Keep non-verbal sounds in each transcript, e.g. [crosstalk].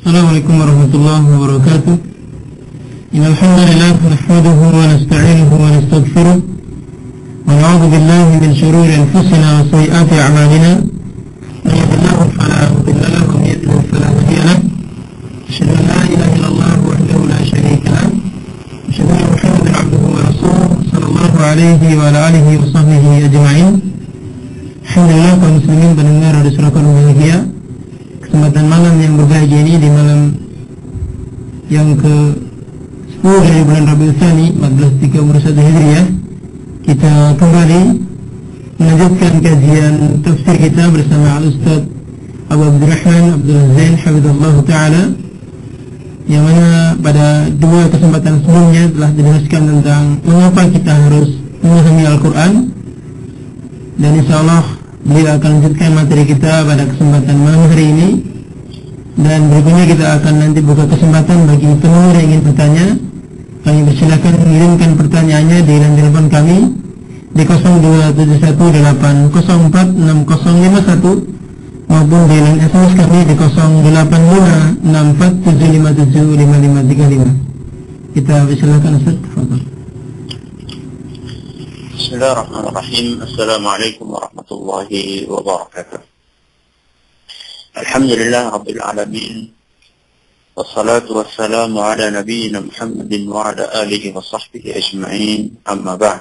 السلام عليكم ورحمة الله وبركاته. إن الحمد لله نحمده ونستعينه ونستغفره ونعوذ بالله من شرور أنفسنا وسيئات أعمالنا. من يهد الله فلا مضل له ومن يضلل فلا هادي له. أشهد أن لا إله إلا الله وحده لا شريك له. أشهد أن محمدا عبده ورسوله صلى الله عليه وعلى آله وصحبه أجمعين. Alhamdulillah kaum muslimin pendengar dari surah bahagia Kesempatan malam yang berbahagia ini di malam yang ke 10 dari bulan Rabiul Tsani 1431 Hijriah kita kembali melanjutkan kajian tafsir kita bersama Al Ustaz Abu Abdurrahman Abdul Zain Hafizullah Ta'ala yang mana pada dua kesempatan sebelumnya telah dijelaskan tentang mengapa kita harus memahami Al-Quran. Dan insya Allah beliau akan lanjutkan materi kita pada kesempatan malam hari ini. Dan berikutnya kita akan nanti buka kesempatan bagi pendengar yang ingin bertanya. Kami persilakan mengirimkan pertanyaannya di line telepon kami di 0271804651 maupun di line SMS kami di 085647575535 kita persilakan Ustaz. Fadal بسم الله الرحمن الرحيم. السلام عليكم ورحمة الله وبركاته. الحمد لله رب العالمين والصلاة والسلام على نبينا محمد وعلى آله وصحبه أجمعين. أما بعد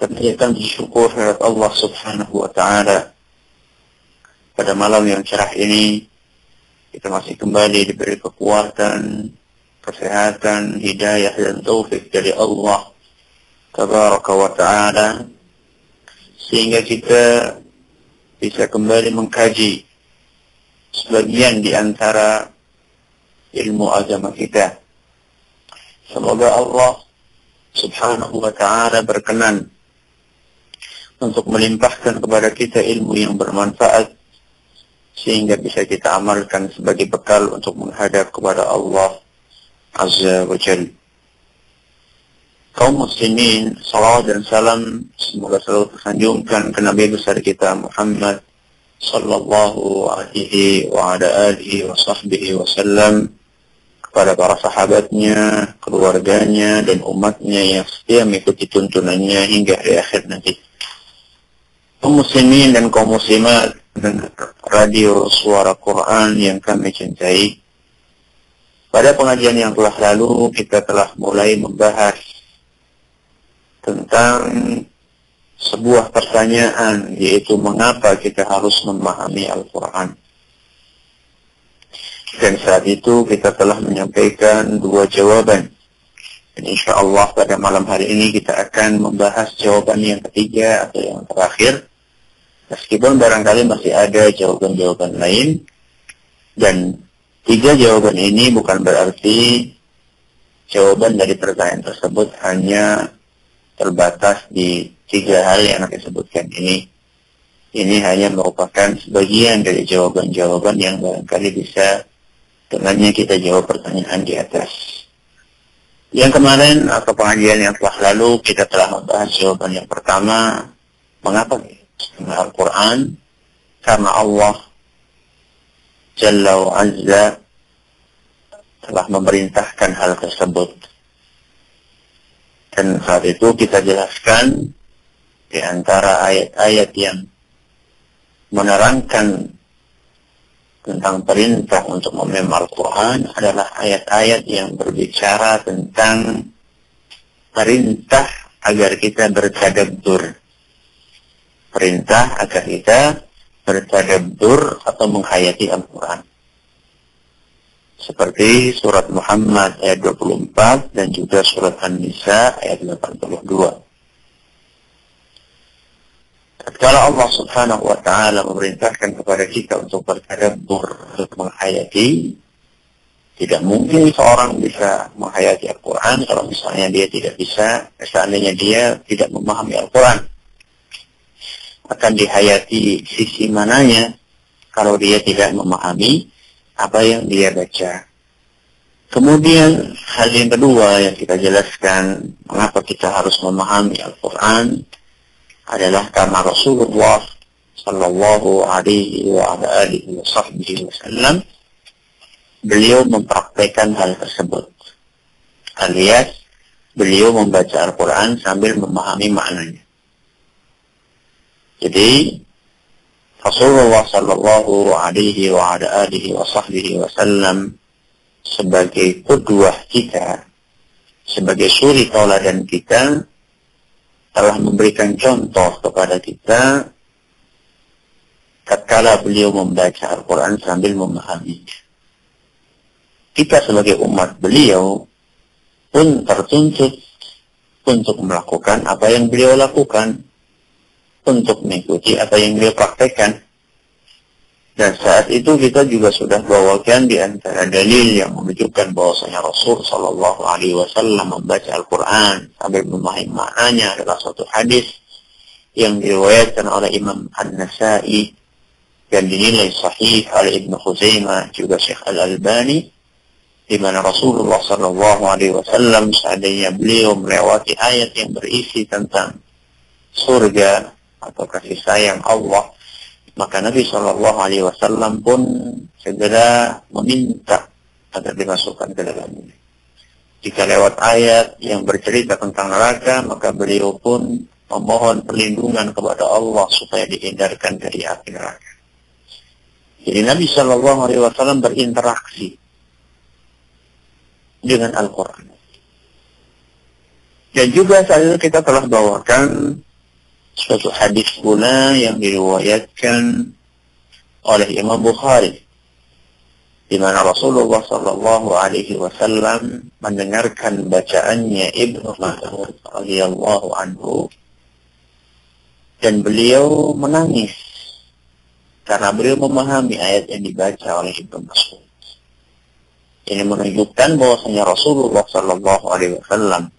تبدأ تنجي شكور الله سبحانه وتعالى. pada malam yang cerah ini kita masih kembali diberi kekuatan kesehatan hidayah dan taufik dari Allah. Tabaraka wa ta'ala sehingga kita bisa kembali mengkaji sebagian di antara ilmu agama kita. Semoga Allah subhanahu wa ta'ala berkenan untuk melimpahkan kepada kita ilmu yang bermanfaat sehingga bisa kita amalkan sebagai bekal untuk menghadap kepada Allah Azza wa Jalla kaum muslimin, salawat dan salam semoga selalu tersanjungkan ke Nabi besar kita Muhammad sallallahu alaihi wa ala alihi wa sahbihi wasallam kepada para sahabatnya, keluarganya dan umatnya yang setia mengikuti tuntunannya hingga hari akhir nanti. Kaum muslimin dan kaum muslimat dan radio suara Quran yang kami cintai. Pada pengajian yang telah lalu kita telah mulai membahas tentang sebuah pertanyaan yaitu mengapa kita harus memahami Al-Quran. Dan saat itu kita telah menyampaikan dua jawaban. Dan insya Allah pada malam hari ini kita akan membahas jawaban yang ketiga atau yang terakhir. Meskipun barangkali masih ada jawaban-jawaban lain. Dan tiga jawaban ini bukan berarti jawaban dari pertanyaan tersebut hanya terbatas di tiga hal yang akan disebutkan ini. Ini hanya merupakan sebagian dari jawaban-jawaban yang barangkali bisa dengannya kita jawab pertanyaan di atas. Yang kemarin atau pengajian yang telah lalu kita telah membahas jawaban yang pertama, mengapa Al-Quran? Karena Allah Jalla wa Azza telah memerintahkan hal tersebut dan saat itu kita jelaskan di antara ayat-ayat yang menerangkan tentang perintah untuk memahami Al-Quran adalah ayat-ayat yang berbicara tentang perintah agar kita bertadabbur. Perintah agar kita bertadabbur atau menghayati Al-Quran seperti surat Muhammad ayat 24 dan juga surat An-Nisa ayat 82. Tatkala Allah Subhanahu wa taala memerintahkan kepada kita untuk bertadabbur menghayati tidak mungkin seorang bisa menghayati Al-Quran kalau misalnya dia tidak bisa, seandainya dia tidak memahami Al-Quran. Akan dihayati sisi mananya kalau dia tidak memahami apa yang dia baca. Kemudian hal yang kedua yang kita jelaskan mengapa kita harus memahami Al-Quran adalah karena Rasulullah Sallallahu Alaihi Wasallam beliau mempraktekkan hal tersebut. Alias beliau membaca Al-Quran sambil memahami maknanya. Jadi Rasulullah Sallallahu Alaihi wa alihi wa sahbihi wasallam sebagai kedua kita, sebagai suri tauladan kita, telah memberikan contoh kepada kita tatkala beliau membaca Al-Quran sambil memahaminya. Kita sebagai umat beliau pun tertuntut untuk melakukan apa yang beliau lakukan, untuk mengikuti apa yang beliau praktekkan. Dan saat itu kita juga sudah bawakan di antara dalil yang menunjukkan bahwasanya Rasul Shallallahu Alaihi Wasallam membaca Al-Quran sambil memahami maknanya adalah suatu hadis yang diriwayatkan oleh Imam An-Nasai dan dinilai sahih oleh Ibnu Khuzaimah juga Syekh Al-Albani di mana Rasulullah Shallallahu Alaihi Wasallam seandainya beliau melewati ayat yang berisi tentang surga atau kasih sayang Allah, maka Nabi Shallallahu Alaihi Wasallam pun segera meminta agar dimasukkan ke dalamnya. Jika lewat ayat yang bercerita tentang neraka, maka beliau pun memohon perlindungan kepada Allah supaya dihindarkan dari api neraka. Jadi Nabi Shallallahu Alaihi Wasallam berinteraksi dengan Al-Quran. Dan juga saat itu kita telah bawakan suatu hadis pula yang diriwayatkan oleh Imam Bukhari di mana Rasulullah Shallallahu Alaihi Wasallam mendengarkan bacaannya Ibnu Mas'ud radhiyallahu anhu dan beliau menangis karena beliau memahami ayat yang dibaca oleh Ibnu Mas'ud. Ini menunjukkan bahwasanya Rasulullah Shallallahu Alaihi Wasallam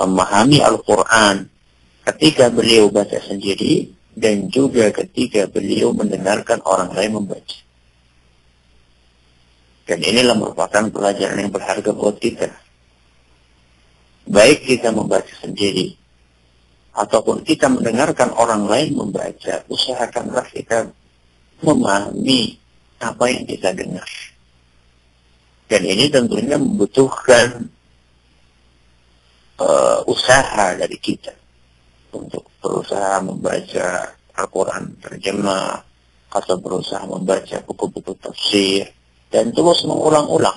memahami Al-Quran ketika beliau baca sendiri dan juga ketika beliau mendengarkan orang lain membaca. Dan inilah merupakan pelajaran yang berharga buat kita. Baik kita membaca sendiri ataupun kita mendengarkan orang lain membaca, usahakanlah kita memahami apa yang kita dengar. Dan ini tentunya membutuhkan uh, usaha dari kita untuk berusaha membaca Al-Quran terjemah atau berusaha membaca buku-buku tafsir dan terus mengulang-ulang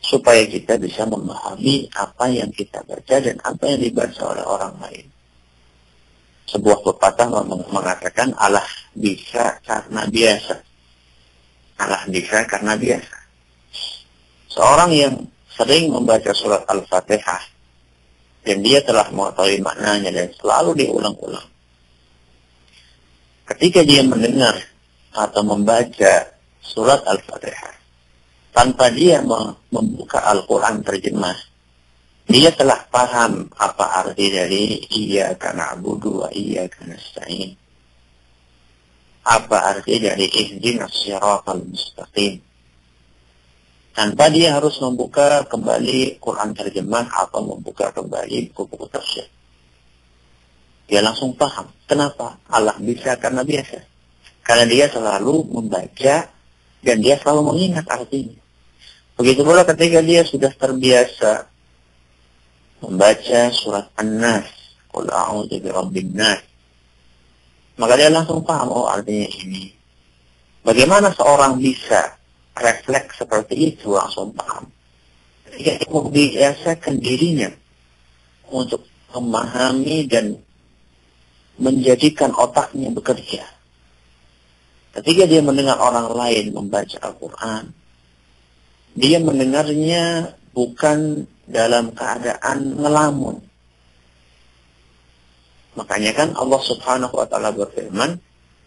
supaya kita bisa memahami apa yang kita baca dan apa yang dibaca oleh orang lain. Sebuah pepatah mengatakan Allah bisa karena biasa. Allah bisa karena biasa. Seorang yang sering membaca surat Al-Fatihah dan dia telah mengetahui maknanya dan selalu diulang-ulang. Ketika dia mendengar atau membaca surat Al-Fatihah tanpa dia membuka Al-Quran terjemah, dia telah paham apa arti dari iya karena abudu wa iya karena sa'in. Apa arti dari ihdinas siratal mustaqim tanpa dia harus membuka kembali Quran terjemah atau membuka kembali buku-buku tafsir. Dia langsung paham. Kenapa? Allah bisa karena biasa. Karena dia selalu membaca dan dia selalu mengingat artinya. Begitu pula ketika dia sudah terbiasa membaca surat An-Nas, Qul a'udzu birabbin nas. Maka dia langsung paham oh artinya ini. Bagaimana seorang bisa refleks seperti itu langsung paham. Ketika dia membiasakan dirinya untuk memahami dan menjadikan otaknya bekerja. Ketika dia mendengar orang lain membaca Al-Quran, dia mendengarnya bukan dalam keadaan ngelamun. Makanya kan Allah Subhanahu wa taala berfirman,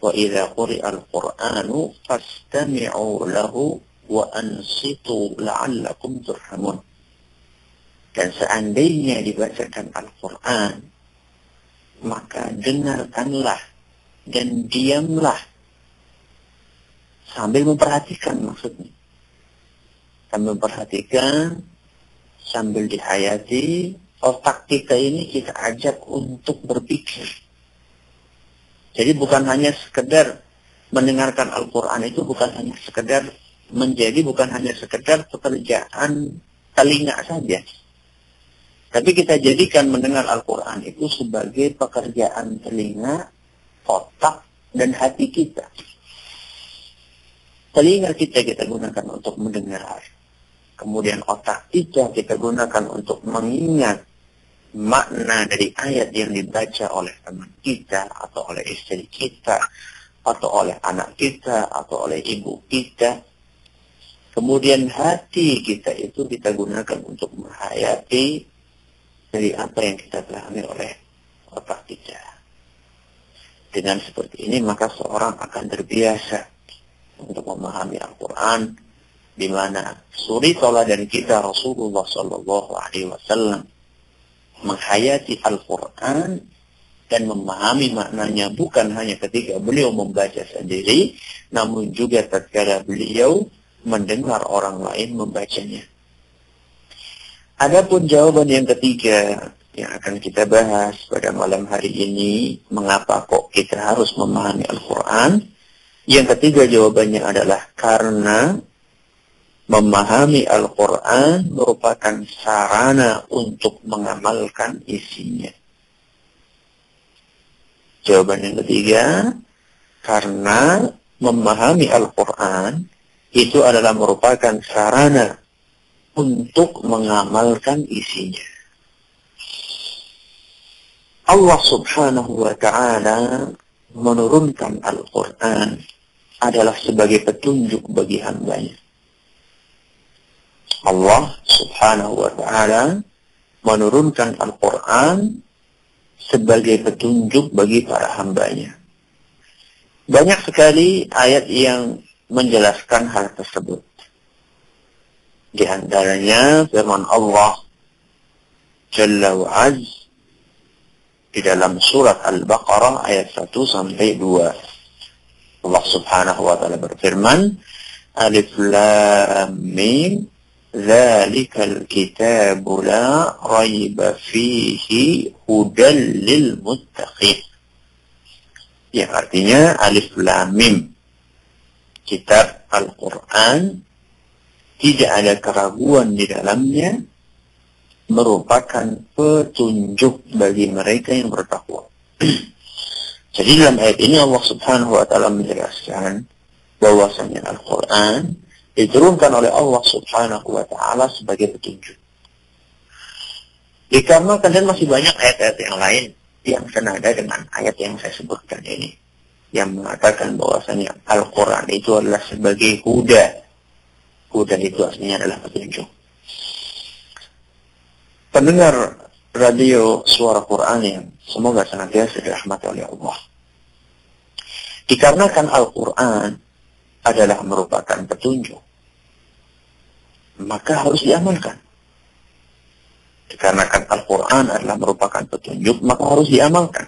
وإذا قرئ القرآن فاستمعوا له وأنصتوا لعلكم ترحمون dan seandainya dibacakan Al-Quran maka dengarkanlah dan diamlah sambil memperhatikan maksudnya sambil memperhatikan sambil dihayati otak kita ini kita ajak untuk berpikir jadi bukan hanya sekedar mendengarkan Al-Quran itu bukan hanya sekedar menjadi bukan hanya sekedar pekerjaan telinga saja. Tapi kita jadikan mendengar Al-Quran itu sebagai pekerjaan telinga, otak, dan hati kita. Telinga kita kita gunakan untuk mendengar. Kemudian otak kita kita gunakan untuk mengingat makna dari ayat yang dibaca oleh teman kita, atau oleh istri kita, atau oleh anak kita, atau oleh ibu kita. Kemudian hati kita itu kita gunakan untuk menghayati dari apa yang kita pahami oleh otak kita. Dengan seperti ini maka seorang akan terbiasa untuk memahami Al-Quran di mana suri dan kita Rasulullah Shallallahu Alaihi Wasallam menghayati Al-Quran dan memahami maknanya bukan hanya ketika beliau membaca sendiri, namun juga tatkala beliau mendengar orang lain membacanya. Adapun jawaban yang ketiga yang akan kita bahas pada malam hari ini, mengapa kok kita harus memahami Al-Quran? Yang ketiga jawabannya adalah karena memahami Al-Quran merupakan sarana untuk mengamalkan isinya. Jawaban yang ketiga, karena memahami Al-Quran itu adalah merupakan sarana untuk mengamalkan isinya. Allah subhanahu wa ta'ala menurunkan Al-Quran adalah sebagai petunjuk bagi hambanya. Allah subhanahu wa ta'ala menurunkan Al-Quran sebagai petunjuk bagi para hambanya. Banyak sekali ayat yang menjelaskan hal tersebut. Di antaranya firman Allah Jalla wa'az di dalam surat Al-Baqarah ayat 1 sampai 2. Allah Subhanahu wa taala berfirman, Alif Lam Mim ذلك الكتاب لا ريب فيه هدى للمتقين yang artinya alif lam mim kitab Al-Quran tidak ada keraguan di dalamnya merupakan petunjuk bagi mereka yang bertakwa. Jadi dalam ayat ini Allah Subhanahu wa taala menjelaskan bahwasanya Al-Qur'an diturunkan oleh Allah Subhanahu wa taala sebagai petunjuk. Dikarenakan dan masih banyak ayat-ayat yang lain yang senada dengan ayat yang saya sebutkan ini yang mengatakan bahwasanya Al-Qur'an itu adalah sebagai huda Huda itu aslinya adalah petunjuk. Pendengar radio suara Quran yang semoga senantiasa dirahmati oleh Allah. Dikarenakan Al-Quran adalah merupakan petunjuk, maka harus diamalkan. Dikarenakan Al-Quran adalah merupakan petunjuk, maka harus diamalkan.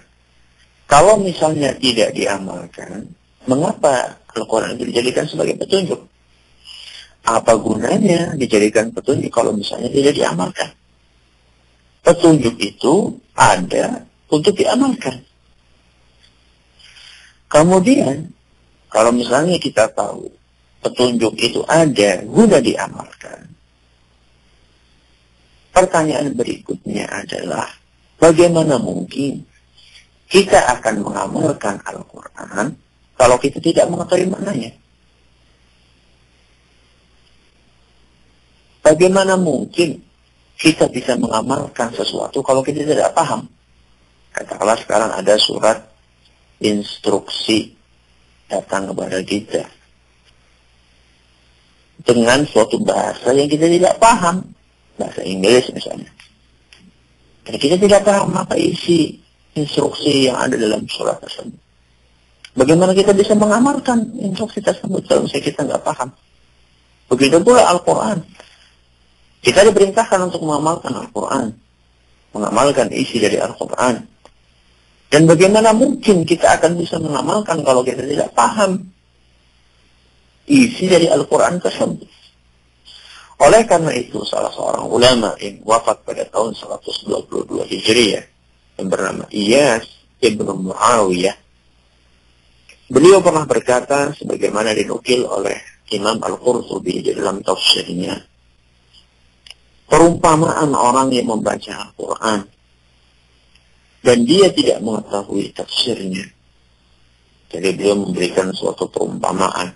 Kalau misalnya tidak diamalkan, mengapa Al-Quran itu dijadikan sebagai petunjuk? Apa gunanya dijadikan petunjuk kalau misalnya tidak diamalkan? Petunjuk itu ada untuk diamalkan. Kemudian, kalau misalnya kita tahu petunjuk itu ada guna diamalkan, pertanyaan berikutnya adalah bagaimana mungkin kita akan mengamalkan Al-Quran kalau kita tidak mengetahui maknanya? Bagaimana mungkin kita bisa mengamalkan sesuatu kalau kita tidak paham? Katakanlah sekarang ada surat instruksi datang kepada kita dengan suatu bahasa yang kita tidak paham, bahasa Inggris misalnya. Dan kita tidak paham apa isi instruksi yang ada dalam surat tersebut. Bagaimana kita bisa mengamalkan instruksi tersebut kalau misalnya kita nggak paham? Begitu pula Al-Quran. Kita diperintahkan untuk mengamalkan Al-Quran. Mengamalkan isi dari Al-Quran. Dan bagaimana mungkin kita akan bisa mengamalkan kalau kita tidak paham isi dari Al-Quran tersebut. Oleh karena itu, salah seorang ulama yang wafat pada tahun 122 Hijriah, yang bernama Iyas Ibn Muawiyah, beliau pernah berkata, sebagaimana dinukil oleh Imam Al-Qurtubi di dalam tafsirnya perumpamaan orang yang membaca Al-Quran dan dia tidak mengetahui tafsirnya. Jadi dia memberikan suatu perumpamaan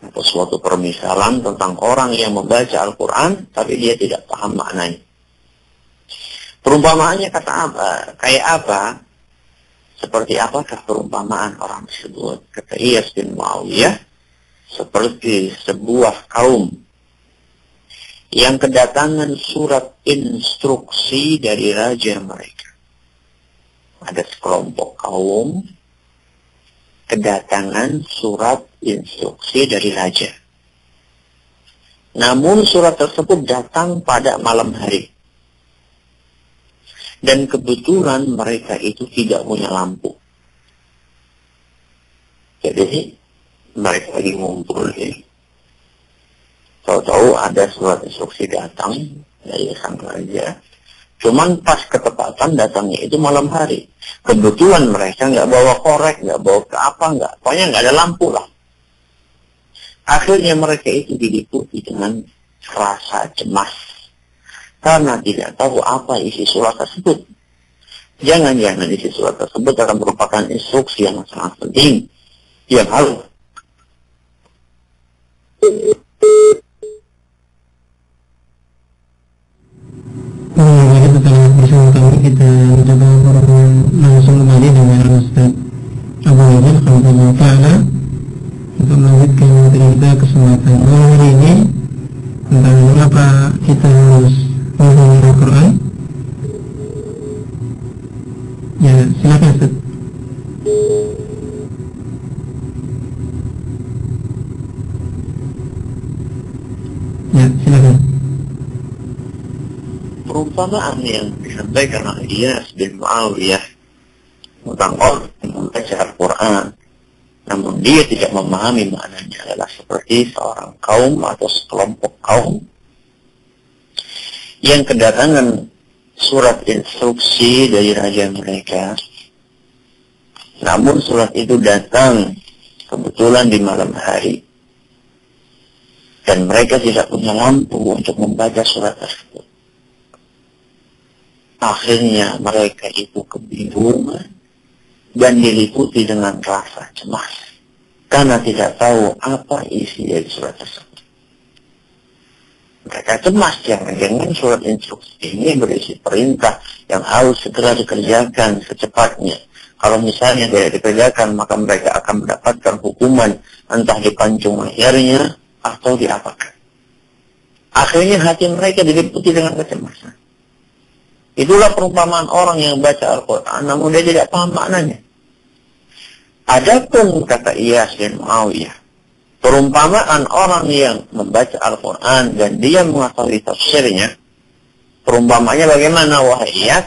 atau suatu permisalan tentang orang yang membaca Al-Quran tapi dia tidak paham maknanya. Perumpamaannya kata apa? Kayak apa? Seperti apakah perumpamaan orang tersebut? Kata Iyas bin Muawiyah, seperti sebuah kaum yang kedatangan surat instruksi dari raja mereka. Ada sekelompok kaum kedatangan surat instruksi dari raja. Namun surat tersebut datang pada malam hari. Dan kebetulan mereka itu tidak punya lampu. Jadi mereka lagi ngumpul ini Tahu-tahu ada surat instruksi datang dari sang raja. Cuman pas ketepatan datangnya itu malam hari. Kebetulan mereka nggak bawa korek, nggak bawa ke apa, nggak. Pokoknya nggak ada lampu lah. Akhirnya mereka itu diliputi dengan rasa cemas. Karena tidak tahu apa isi surat tersebut. Jangan-jangan isi surat tersebut akan merupakan instruksi yang sangat penting. Yang harus Telah bersama kami kita mencoba pertemuan langsung kembali dengan Ustaz Abu Wajid Alhamdulillah Ta'ala untuk melanjutkan materi kita kesempatan malam hari ini tentang mengapa kita harus menghuni Al-Quran. Ya silakan Ustaz. Ya silakan perumpamaan yang disampaikan oleh Iyas bin Muawiyah tentang orang yang membaca Al-Quran. Namun dia tidak memahami maknanya adalah seperti seorang kaum atau sekelompok kaum yang kedatangan surat instruksi dari raja mereka. Namun surat itu datang kebetulan di malam hari dan mereka tidak punya lampu untuk membaca surat tersebut Akhirnya mereka itu kebingungan dan diliputi dengan rasa cemas karena tidak tahu apa isi dari surat tersebut. Mereka cemas jangan-jangan surat instruksi ini berisi perintah yang harus segera dikerjakan secepatnya. Kalau misalnya tidak dikerjakan maka mereka akan mendapatkan hukuman entah dipancung lehernya atau diapakan. Akhirnya hati mereka diliputi dengan kecemasan. Itulah perumpamaan orang yang baca Al-Quran, namun dia tidak paham maknanya. Adapun kata Iyas bin Muawiyah, perumpamaan orang yang membaca Al-Quran dan dia mengetahui tafsirnya, perumpamanya bagaimana wahai Iyas?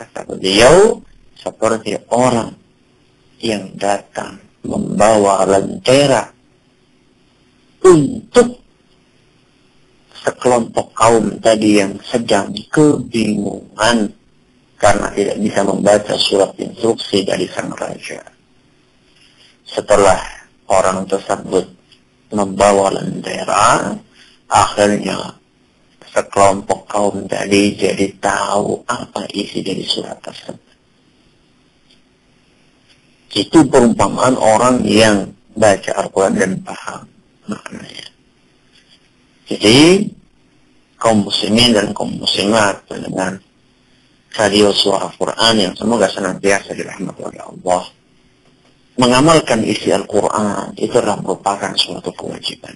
Kata beliau, seperti orang yang datang membawa lentera untuk sekelompok kaum tadi yang sedang kebingungan karena tidak bisa membaca surat instruksi dari sang raja. Setelah orang tersebut membawa lentera, akhirnya sekelompok kaum tadi jadi tahu apa isi dari surat tersebut. Itu perumpamaan orang yang baca Al-Quran dan paham maknanya. Jadi kaum muslimin dan kaum muslimat dengan radio suara Quran yang semoga senantiasa dirahmati oleh Allah. Mengamalkan isi Al-Quran itu adalah merupakan suatu kewajiban.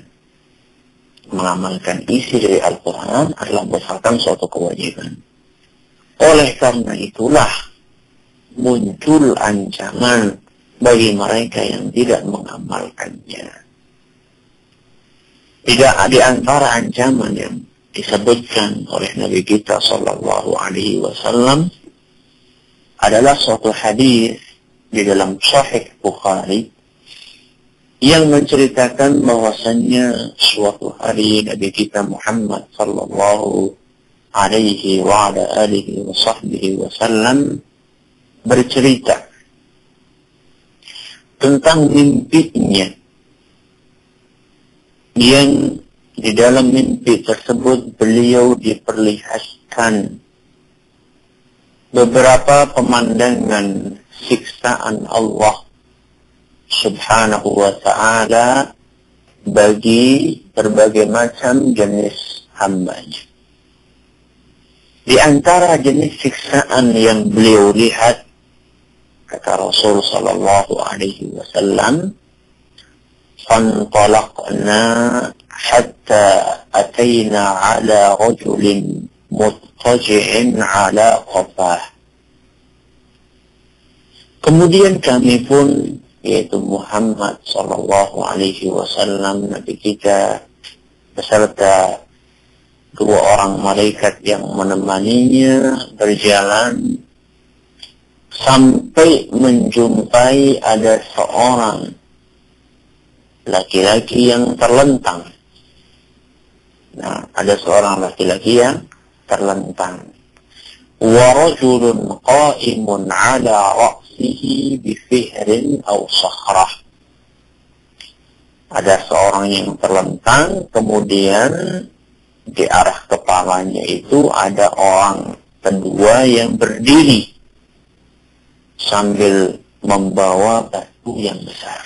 Mengamalkan isi dari Al-Quran adalah merupakan suatu kewajiban. Oleh karena itulah muncul ancaman bagi mereka yang tidak mengamalkannya. Tidak di antara ancaman yang disebutkan oleh Nabi kita Shallallahu Alaihi Wasallam adalah suatu hadis di dalam Sahih Bukhari yang menceritakan bahwasannya suatu hari Nabi kita Muhammad Sallallahu Alaihi wa ala alihi wa sahbihi wasallam bercerita tentang mimpinya yang di dalam mimpi tersebut beliau diperlihatkan beberapa pemandangan siksaan Allah subhanahu wa ta'ala bagi berbagai macam jenis hambanya. Di antara jenis siksaan yang beliau lihat, kata Rasul sallallahu alaihi wasallam, فانطلقنا حتى أتينا على رجل مضطجع على قفاه Kemudian kami pun yaitu Muhammad Sallallahu Alaihi Wasallam Nabi kita beserta dua orang malaikat yang menemaninya berjalan sampai menjumpai ada seorang laki-laki yang terlentang. Nah, ada seorang laki-laki yang terlentang. ورجل قائم على رأسه بفهر أو صخرة ada seorang yang terlentang kemudian di arah kepalanya itu ada orang kedua yang berdiri sambil membawa batu yang besar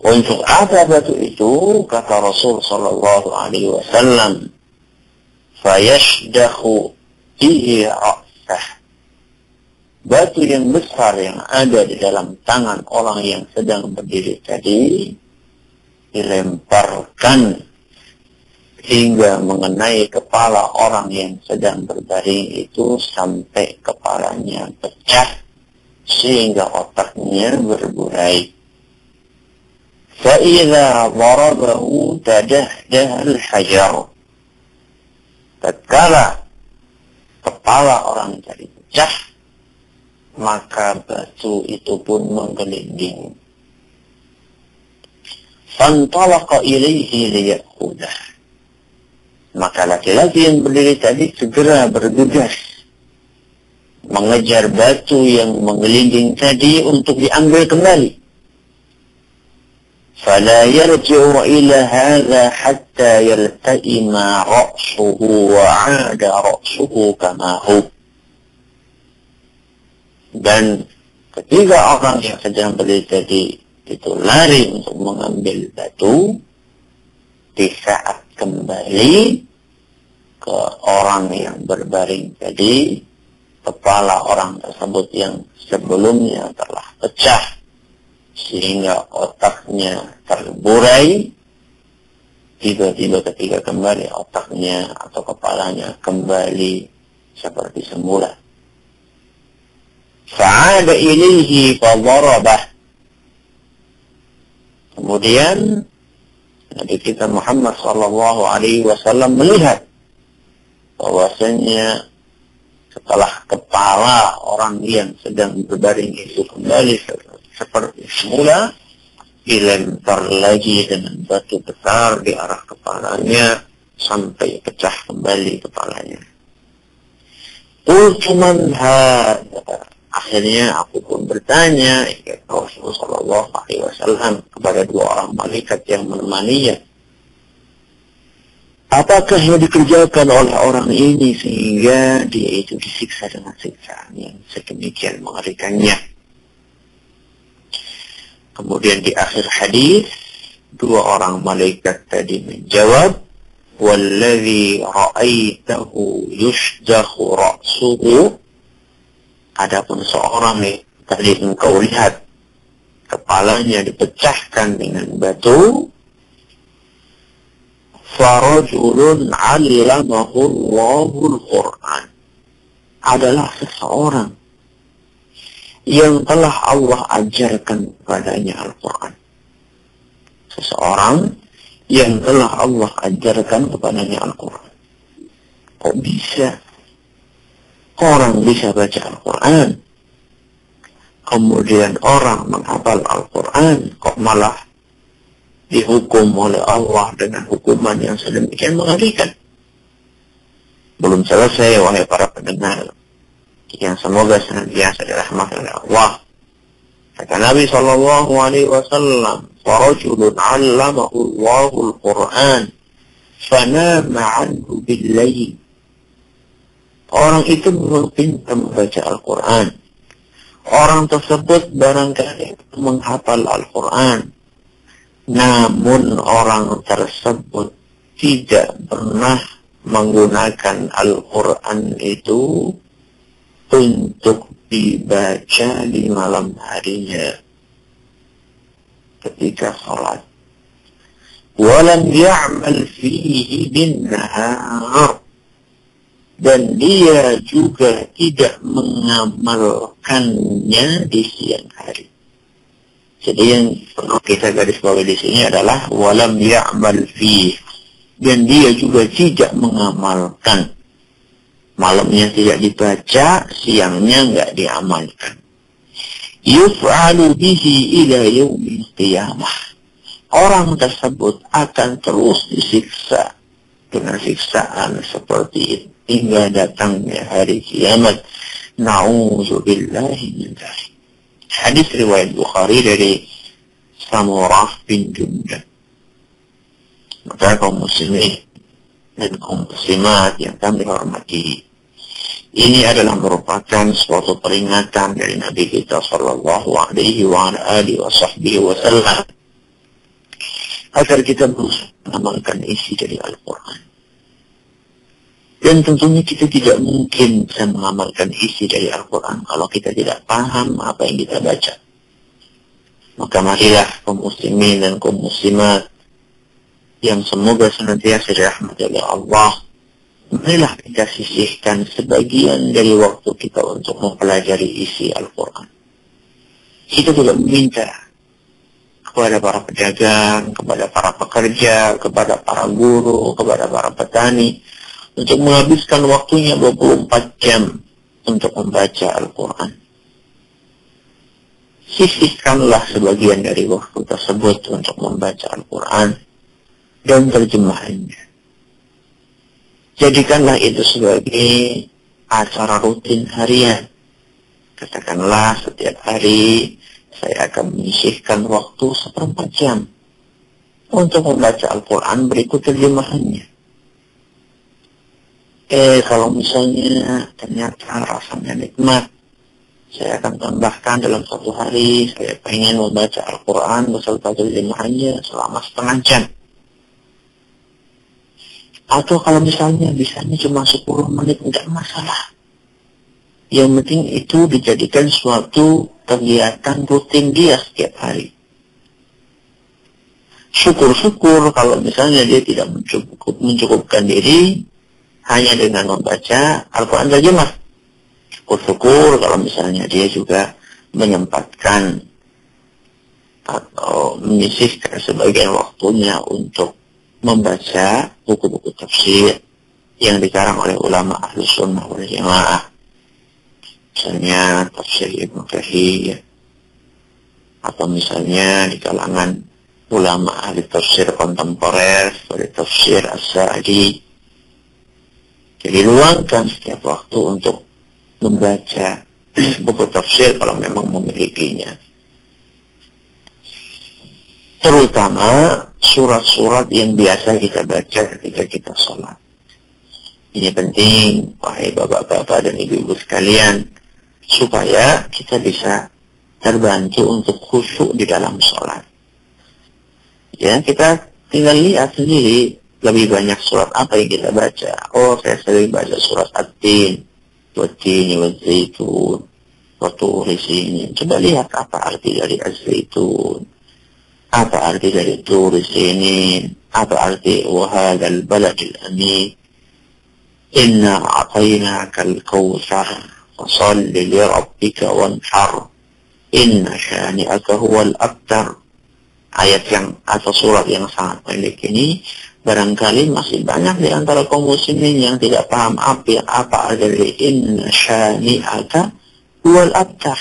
untuk apa batu itu kata Rasul sallallahu alaihi wasallam fayashdahu bihi ra'sah. Batu yang besar yang ada di dalam tangan orang yang sedang berdiri tadi dilemparkan hingga mengenai kepala orang yang sedang berbaring itu sampai kepalanya pecah sehingga otaknya berburai. فإذا ضربه تدهده الحجر tatkala kepala orang tadi pecah, maka batu itu pun menggelinding. Fantalaqa ilaihi liyakhudah. Maka laki-laki yang berdiri tadi segera bergegas mengejar batu yang menggelinding tadi untuk diambil kembali. فلا يرجع إلى هذا حتى يلتئم رأسه وعاد رأسه كما هو dan ketika orang yang sedang berdiri tadi itu lari untuk mengambil batu di saat kembali ke orang yang berbaring tadi kepala orang tersebut yang sebelumnya telah pecah sehingga otaknya terburai tiba-tiba ketika kembali otaknya atau kepalanya kembali seperti semula. Fa'ada ilaihi fadarabah kemudian Nabi kita Muhammad sallallahu alaihi wasallam melihat bahwasanya setelah kepala orang yang sedang berbaring itu kembali seperti semula dilempar lagi dengan batu besar di arah kepalanya sampai pecah kembali kepalanya. Qultuman Akhirnya aku pun bertanya ya Rasulullah SAW kepada dua orang malaikat yang menemaninya. Apakah yang dikerjakan oleh orang ini sehingga dia itu disiksa dengan siksaan yang sedemikian mengerikannya? Kemudian di akhir hadis dua orang malaikat tadi menjawab, "Wallazi ra'aitahu yushdahu ra'suhu" Adapun seorang yang tadi engkau lihat kepalanya dipecahkan dengan batu, farajulun 'allamahu Allahul Qur'an. Adalah seseorang yang telah Allah ajarkan kepadanya Al-Quran. Seseorang yang telah Allah ajarkan kepadanya Al-Quran. Kok bisa? Orang bisa baca Al-Quran. Kemudian orang menghafal Al-Quran. Kok malah dihukum oleh Allah dengan hukuman yang sedemikian mengerikan. Belum selesai, wahai para pendengar yang semoga senantiasa dirahmati oleh Allah. Kata Nabi Shallallahu Alaihi Wasallam, "Farajulun 'allamahu Allahul Quran, fanama 'anhu bil Orang itu pintar membaca Al-Quran. Orang tersebut barangkali menghafal Al-Quran. Namun orang tersebut tidak pernah menggunakan Al-Quran itu untuk dibaca di malam harinya ketika sholat. Walam ya'mal fihi bin nahar dan dia juga tidak mengamalkannya di siang hari. Jadi yang perlu kita garis bawahi di sini adalah walam ya'mal fi dan dia juga tidak mengamalkan. Malamnya tidak dibaca, siangnya enggak diamalkan. Yuf'alu bihi ila yaumil qiyamah. Orang tersebut akan terus disiksa dengan siksaan seperti itu hingga datangnya hari kiamat. Na'udzubillahi min. Hadis riwayat Bukhari dari Samurah bin Jundab. Maka kaum muslimin dan kaum muslimat yang kami hormati. Ini adalah merupakan suatu peringatan dari Nabi kita sallallahu alaihi wa wa agar kita mengamalkan isi dari Al-Quran. Dan tentunya kita tidak mungkin bisa mengamalkan isi dari Al-Quran kalau kita tidak paham apa yang kita baca. Maka marilah kaum muslimin dan kaum muslimat yang semoga senantiasa dirahmati oleh Allah. Marilah kita sisihkan sebagian dari waktu kita untuk mempelajari isi Al-Quran. Kita tidak meminta kepada para pedagang, kepada para pekerja, kepada para guru, kepada para petani, untuk menghabiskan waktunya 24 jam untuk membaca Al-Quran. Sisihkanlah sebagian dari waktu tersebut untuk membaca Al-Quran dan terjemahannya. Jadikanlah itu sebagai acara rutin harian. Katakanlah setiap hari saya akan menyisihkan waktu seperempat jam untuk membaca Al-Quran berikut terjemahannya. Eh kalau misalnya ternyata rasanya nikmat, saya akan tambahkan dalam satu hari saya pengen membaca Al-Quran beserta terjemahannya selama setengah jam. Atau kalau misalnya bisanya cuma 10 menit tidak masalah. Yang penting itu dijadikan suatu kegiatan rutin dia setiap hari. Syukur-syukur kalau misalnya dia tidak mencukup, mencukupkan diri hanya dengan membaca Al-Quran terjemah. Syukur-syukur kalau misalnya dia juga menyempatkan atau menyisihkan sebagian waktunya untuk membaca buku-buku tafsir yang dikarang oleh ulama ahli sunnah wal jamaah. Misalnya tafsir Ibn Kathir atau misalnya di kalangan ulama ahli tafsir kontemporer seperti tafsir As-Sa'di jadi luangkan setiap waktu untuk membaca [clears throat] buku tafsir kalau memang memilikinya. Terutama surat-surat yang biasa kita baca ketika kita sholat. Ini penting, wahai bapak-bapak dan ibu-ibu sekalian, supaya kita bisa terbantu untuk khusyuk di dalam sholat. Ya, kita tinggal lihat sendiri lebih banyak surat apa yang kita baca. Oh, saya sering baca surat At-Tin, Wat-Tini, Wat-Zaitun, Wat-Turi sini. Coba lihat apa arti dari Az-Zaitun. Apa arti dari Turi sini. Apa arti Wahadal Baladil Amin. Al-kawthar. Fasalli li rabbika wanhar. Inna syani'aka huwal abtar. Ayat yang atau surat yang sangat pendek ini Barangkali masih banyak di antara kaum muslimin yang tidak paham apa apa dari inna syani'aka wal abtar.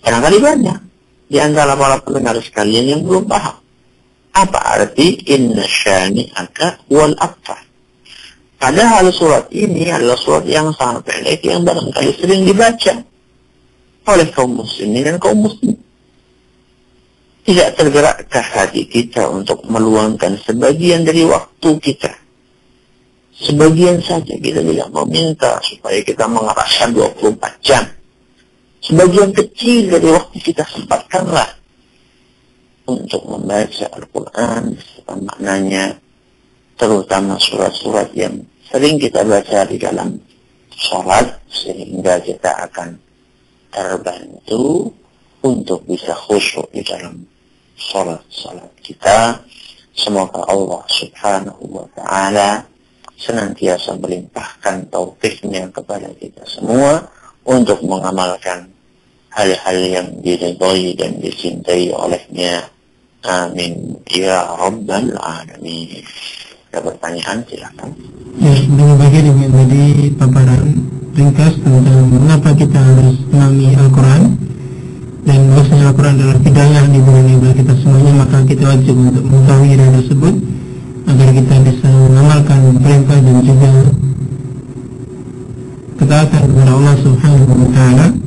Barangkali banyak di antara para pendengar sekalian yang belum paham. Apa arti inna syani'aka wal abtar? Padahal surat ini adalah surat yang sangat pendek yang barangkali sering dibaca. oleh kaum muslimin dan kaum muslim. Tidak tergerakkah hati kita untuk meluangkan sebagian dari waktu kita? Sebagian saja kita tidak meminta supaya kita mengeraskan 24 jam. Sebagian kecil dari waktu kita sempatkanlah untuk membaca Al-Quran maknanya, terutama surat-surat yang sering kita baca di dalam sholat, sehingga kita akan terbantu untuk bisa khusyuk di dalam salat-salat kita. Semoga Allah subhanahu wa ta'ala senantiasa melimpahkan taufiknya kepada kita semua untuk mengamalkan hal-hal yang diridhoi dan dicintai olehnya. Amin. Ya Rabbal Alamin. Ada pertanyaan silakan. Ya, dengan bagian yang tadi paparan ringkas tentang mengapa kita harus memahami Al-Quran dan bahwasanya Al-Quran adalah hidayah yang diberikan kepada kita semuanya maka kita wajib untuk mengetahui hal tersebut agar kita bisa mengamalkan perintah dan juga ketaatan kepada Allah Subhanahu wa taala.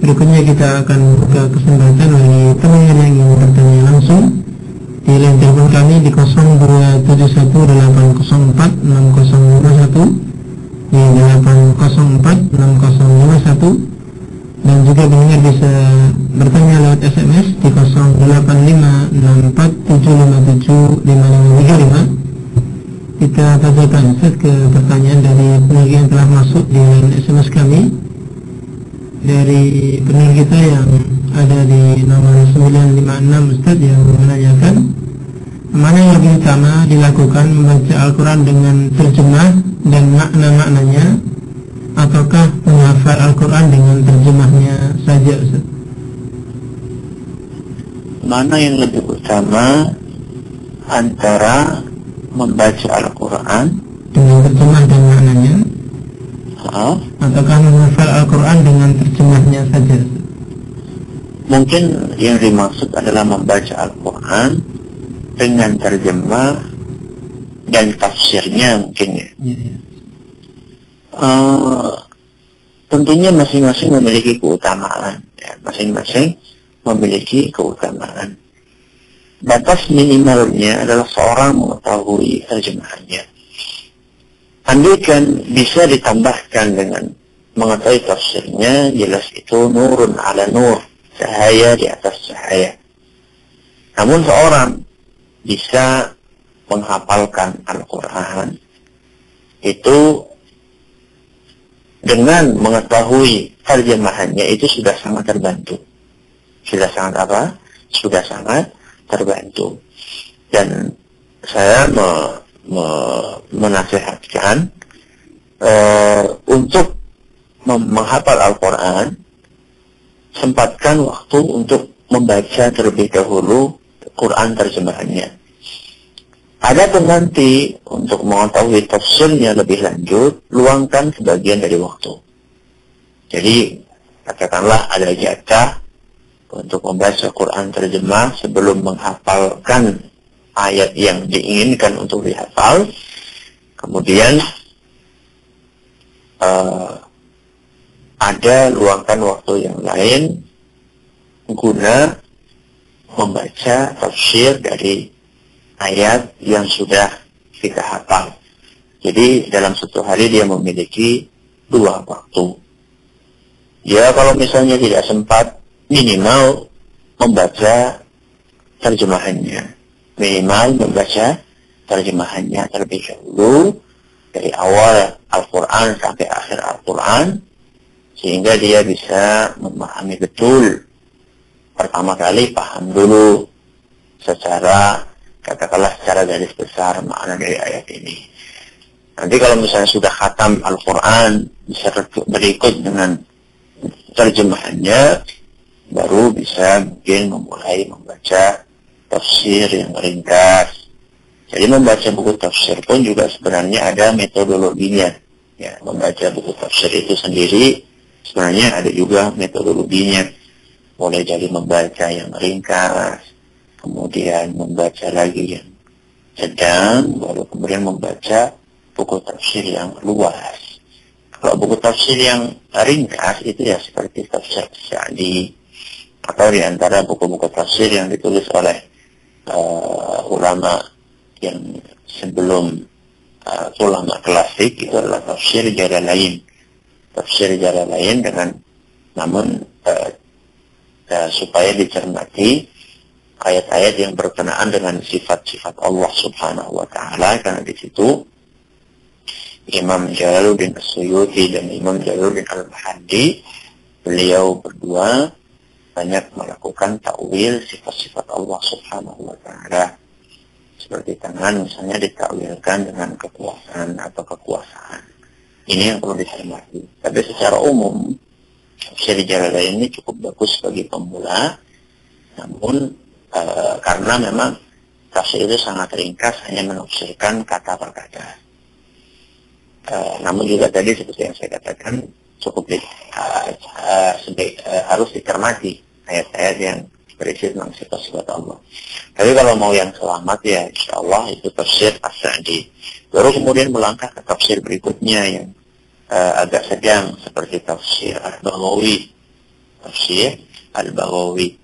Berikutnya kita akan buka kesempatan bagi teman yang ingin bertanya langsung. Di line telepon kami di 0271804651 di 8046051 dan juga pendengar bisa bertanya lewat SMS di 085647575535 kita tanyakan set ke pertanyaan dari pendengar yang telah masuk di SMS kami dari pendengar kita yang ada di nomor 956 Ustaz yang menanyakan mana yang lebih utama dilakukan membaca Al-Quran dengan terjemah dan makna-maknanya ataukah menghafal Al-Quran dengan terjemahnya saja Ustaz? Mana yang lebih utama antara membaca Al-Quran dengan terjemah dan maknanya ataukah menghafal Al-Quran dengan terjemahnya saja? Mungkin yang dimaksud adalah membaca Al-Quran dengan terjemah dan tafsirnya mungkin ya. Ya, ya. Eh, tentunya masing-masing memiliki keutamaan ya, masing-masing memiliki keutamaan. Batas minimalnya adalah seorang mengetahui terjemahannya andaikan bisa ditambahkan dengan mengetahui tafsirnya jelas itu nurun ala nur cahaya di atas cahaya namun seorang bisa menghafalkan Al-Quran itu dengan mengetahui terjemahannya itu sudah sangat terbantu. Sudah sangat apa? Sudah sangat terbantu. Dan saya me, me, menasihatkan uh, untuk menghafal Al-Quran, sempatkan waktu untuk membaca terlebih dahulu Quran terjemahannya. Ada pun nanti untuk mengetahui tafsirnya lebih lanjut, luangkan sebagian dari waktu. Jadi, katakanlah ada jatah untuk membaca Quran terjemah sebelum menghafalkan ayat yang diinginkan untuk dihafal. Kemudian, uh, ada luangkan waktu yang lain guna membaca tafsir dari ayat yang sudah kita hafal. Jadi dalam satu hari dia memiliki dua waktu. Ya kalau misalnya tidak sempat minimal membaca terjemahannya. Minimal membaca terjemahannya terlebih dahulu dari awal Al-Quran sampai akhir Al-Quran sehingga dia bisa memahami betul pertama kali paham dulu secara katakanlah secara garis besar makna dari ayat ini. Nanti kalau misalnya sudah khatam Al-Quran, bisa berikut dengan terjemahannya, baru bisa mungkin memulai membaca tafsir yang ringkas. Jadi membaca buku tafsir pun juga sebenarnya ada metodologinya. Ya, membaca buku tafsir itu sendiri sebenarnya ada juga metodologinya. Mulai dari membaca yang ringkas, kemudian membaca lagi yang sedang, baru kemudian membaca buku tafsir yang luas. Kalau buku tafsir yang ringkas itu ya seperti tafsir Sa'di atau di antara buku-buku tafsir yang ditulis oleh uh, ulama yang sebelum uh, ulama klasik itu adalah tafsir jalan lain. Tafsir jalan lain dengan namun uh, uh, supaya dicermati ayat-ayat yang berkenaan dengan sifat-sifat Allah Subhanahu wa taala karena di situ Imam Jalaluddin As-Suyuti dan Imam Jalaluddin Al-Bahadi beliau berdua banyak melakukan takwil sifat-sifat Allah Subhanahu wa taala. Seperti tangan misalnya ditakwilkan dengan kekuasaan atau kekuasaan. Ini yang perlu dicermati tapi secara umum tafsir Jalalain ini cukup bagus bagi pemula. Namun Eh, karena memang tafsir itu sangat ringkas hanya menafsirkan kata per kata. E, namun juga tadi seperti yang saya katakan cukup uh, uh, uh, harus dicermati ayat-ayat yang berisi tentang sifat-sifat Allah. Tapi kalau mau yang selamat ya insya Allah itu tafsir as-Sa'di. Baru kemudian melangkah ke tafsir berikutnya yang uh, agak sedang seperti tafsir al-Baghawi. Tafsir al-Baghawi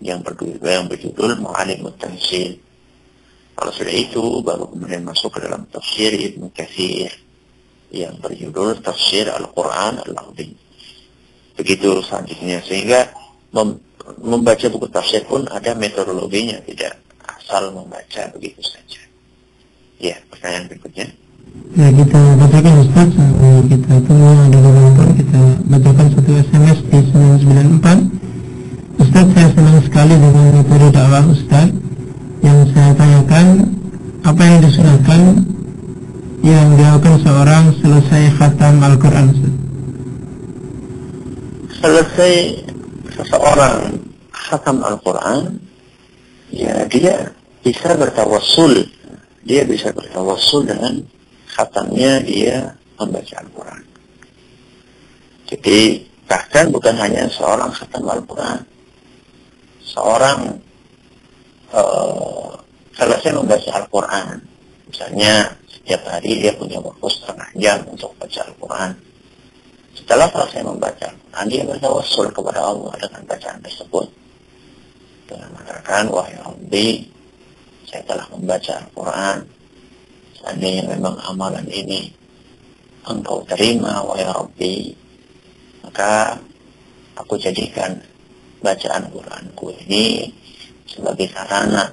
yang berjudul yang berjudul. Kalau sudah itu baru kemudian masuk ke dalam tafsir Ibnu Katsir yang berjudul Tafsir Al-Quran Al-Azim. Begitu selanjutnya sehingga mem membaca buku tafsir pun ada metodologinya, tidak asal membaca begitu saja. Ya, pertanyaan berikutnya. Ya, kita bacakan Ustaz, kita tunggu ada beberapa kita bacakan satu SMS di 994 Ustaz saya senang sekali dengan metode dakwah Ustaz Yang saya tanyakan. Apa yang disunahkan? Yang dilakukan seorang selesai khatam Al-Quran Ustaz. Selesai seseorang khatam Al-Quran Ya dia bisa bertawassul. Dia bisa bertawassul dengan khatamnya dia membaca Al-Quran. Jadi bahkan bukan hanya seorang khatam Al-Quran. Seorang uh, selesai membaca Al-Quran, misalnya setiap hari dia punya waktu setengah jam untuk baca Al-Quran. Setelah selesai membaca dia bertawassul kepada Allah dengan bacaan tersebut. Dengan mengatakan, wahai Rabbi, saya telah membaca Al-Quran. Seandainya memang amalan ini engkau terima, wahai Rabbi, maka aku jadikan bacaan Quranku ini sebagai sarana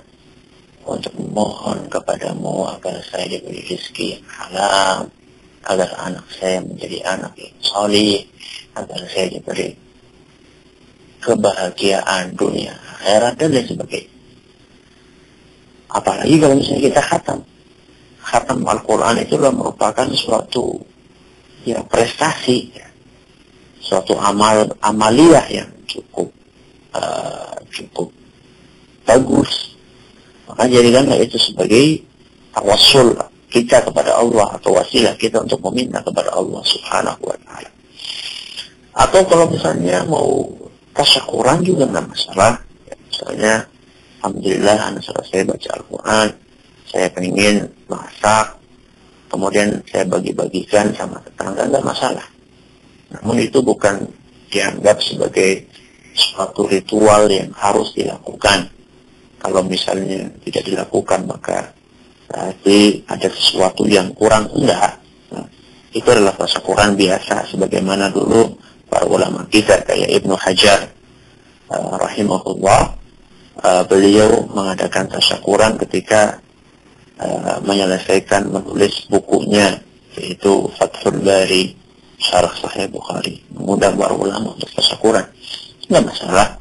untuk memohon kepadamu agar saya diberi rezeki yang halal, agar anak saya menjadi anak yang solid, agar saya diberi kebahagiaan dunia akhirat dan lain sebagainya. Apalagi kalau misalnya kita khatam. Khatam Al-Quran itu merupakan suatu ya prestasi, ya. suatu amal amaliyah yang cukup uh, cukup bagus maka jadikanlah itu sebagai tawasul kita kepada Allah atau wasilah kita untuk meminta kepada Allah subhanahu wa ta'ala. Atau kalau misalnya mau tasyakuran juga nggak masalah. Ya, misalnya Alhamdulillah anak selesai baca Al-Quran. Saya ingin masak. Kemudian saya bagi-bagikan sama tetangga nggak masalah. Namun itu bukan dianggap sebagai suatu ritual yang harus dilakukan. Kalau misalnya tidak dilakukan maka berarti ada sesuatu yang kurang enggak. Nah, itu adalah rasa kurang biasa sebagaimana dulu para ulama kita kayak Ibnu Hajar uh, rahimahullah uh, beliau mengadakan tasyakuran ketika uh, menyelesaikan menulis bukunya yaitu Fathul Bari Syarah Sahih Bukhari. Mengundang para ulama untuk tasyakuran nggak masalah.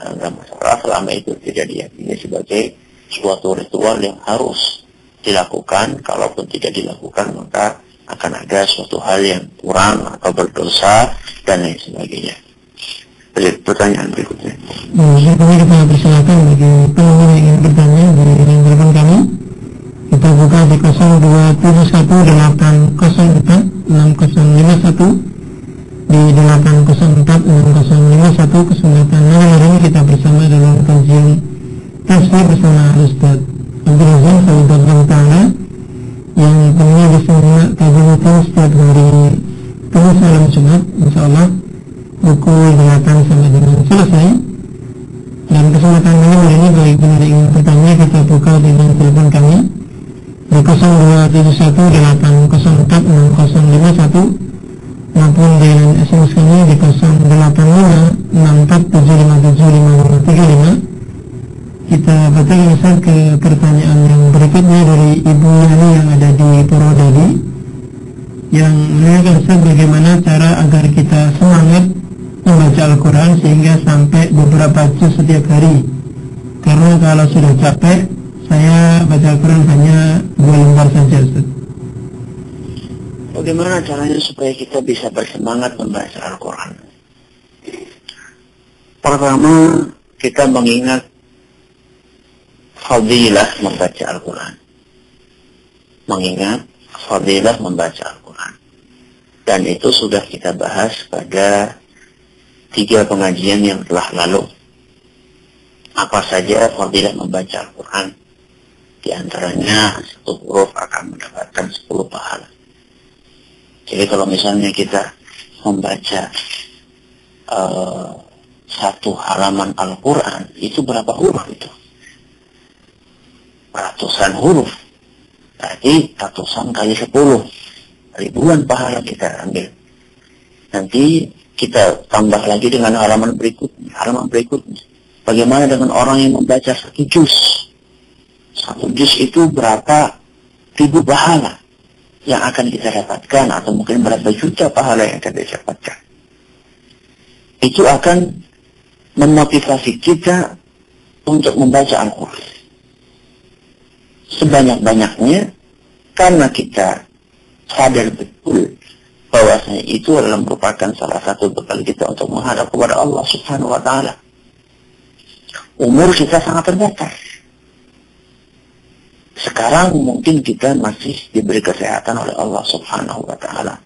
Nggak masalah selama itu tidak diyakini sebagai suatu ritual yang harus dilakukan kalaupun tidak dilakukan maka akan ada suatu hal yang kurang atau berdosa dan lain sebagainya. Jadi, pertanyaan berikutnya. Nah, kami kita persilakan bagi penonton yang ingin bertanya dari telepon kami. Kita buka di 0271 di 8046051 kesempatan malam hari ini kita bersama dalam kajian tafsir bersama Ustaz Razak Saudara Ta'ala yang tentunya bisa menyimak kajian itu setiap hari pukul 8 sampai dengan selesai. Dan kesempatan ini ini bagi yang ingin bertanya kita buka dengan telepon kami. Di 02718046051 maupun dengan SMS kami di 085647575535 kita bacakan misal ke pertanyaan yang berikutnya dari Ibu Yani yang ada di Purwodadi yang menanyakan Ustaz bagaimana cara agar kita semangat membaca Al-Quran sehingga sampai beberapa juz setiap hari karena kalau sudah capek saya baca Al-Quran hanya dua lembar saja Ustaz Bagaimana caranya supaya kita bisa bersemangat membaca Al-Quran? Pertama, kita mengingat fadilah membaca Al-Quran. Mengingat fadilah membaca Al-Quran. Dan itu sudah kita bahas pada tiga pengajian yang telah lalu. Apa saja fadilah membaca Al-Quran. Di antaranya satu huruf akan mendapatkan sepuluh pahala. Jadi kalau misalnya kita membaca uh, satu halaman Al-Quran, itu berapa huruf itu? Ratusan huruf. Berarti ratusan kali sepuluh. Ribuan pahala kita ambil. Nanti kita tambah lagi dengan halaman berikutnya. Halaman berikutnya. Bagaimana dengan orang yang membaca satu juz? Satu juz itu berapa ribu pahala yang akan kita dapatkan atau mungkin berapa juta pahala yang akan kita dapatkan. Itu akan memotivasi kita untuk membaca Al-Quran sebanyak-banyaknya karena kita sadar betul bahwasanya itu adalah merupakan salah satu bekal kita untuk menghadap kepada Allah Subhanahu wa taala. Umur kita sangat terbatas. Sekarang mungkin kita masih diberi kesehatan oleh Allah Subhanahu wa taala.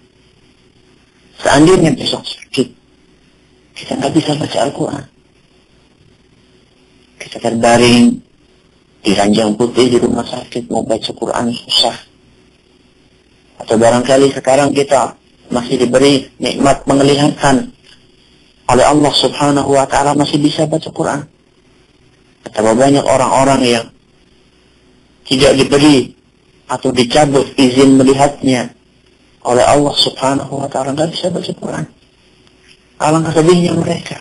Seandainya besok sakit, kita nggak bisa baca Al-Quran. Kita terbaring di ranjang putih di rumah sakit mau baca Quran susah. Atau barangkali sekarang kita masih diberi nikmat penglihatan oleh Allah Subhanahu wa taala masih bisa baca Quran. Atau banyak orang-orang yang tidak diberi atau dicabut izin melihatnya oleh Allah Subhanahu wa taala nggak bisa baca Quran. Alangkah sedihnya mereka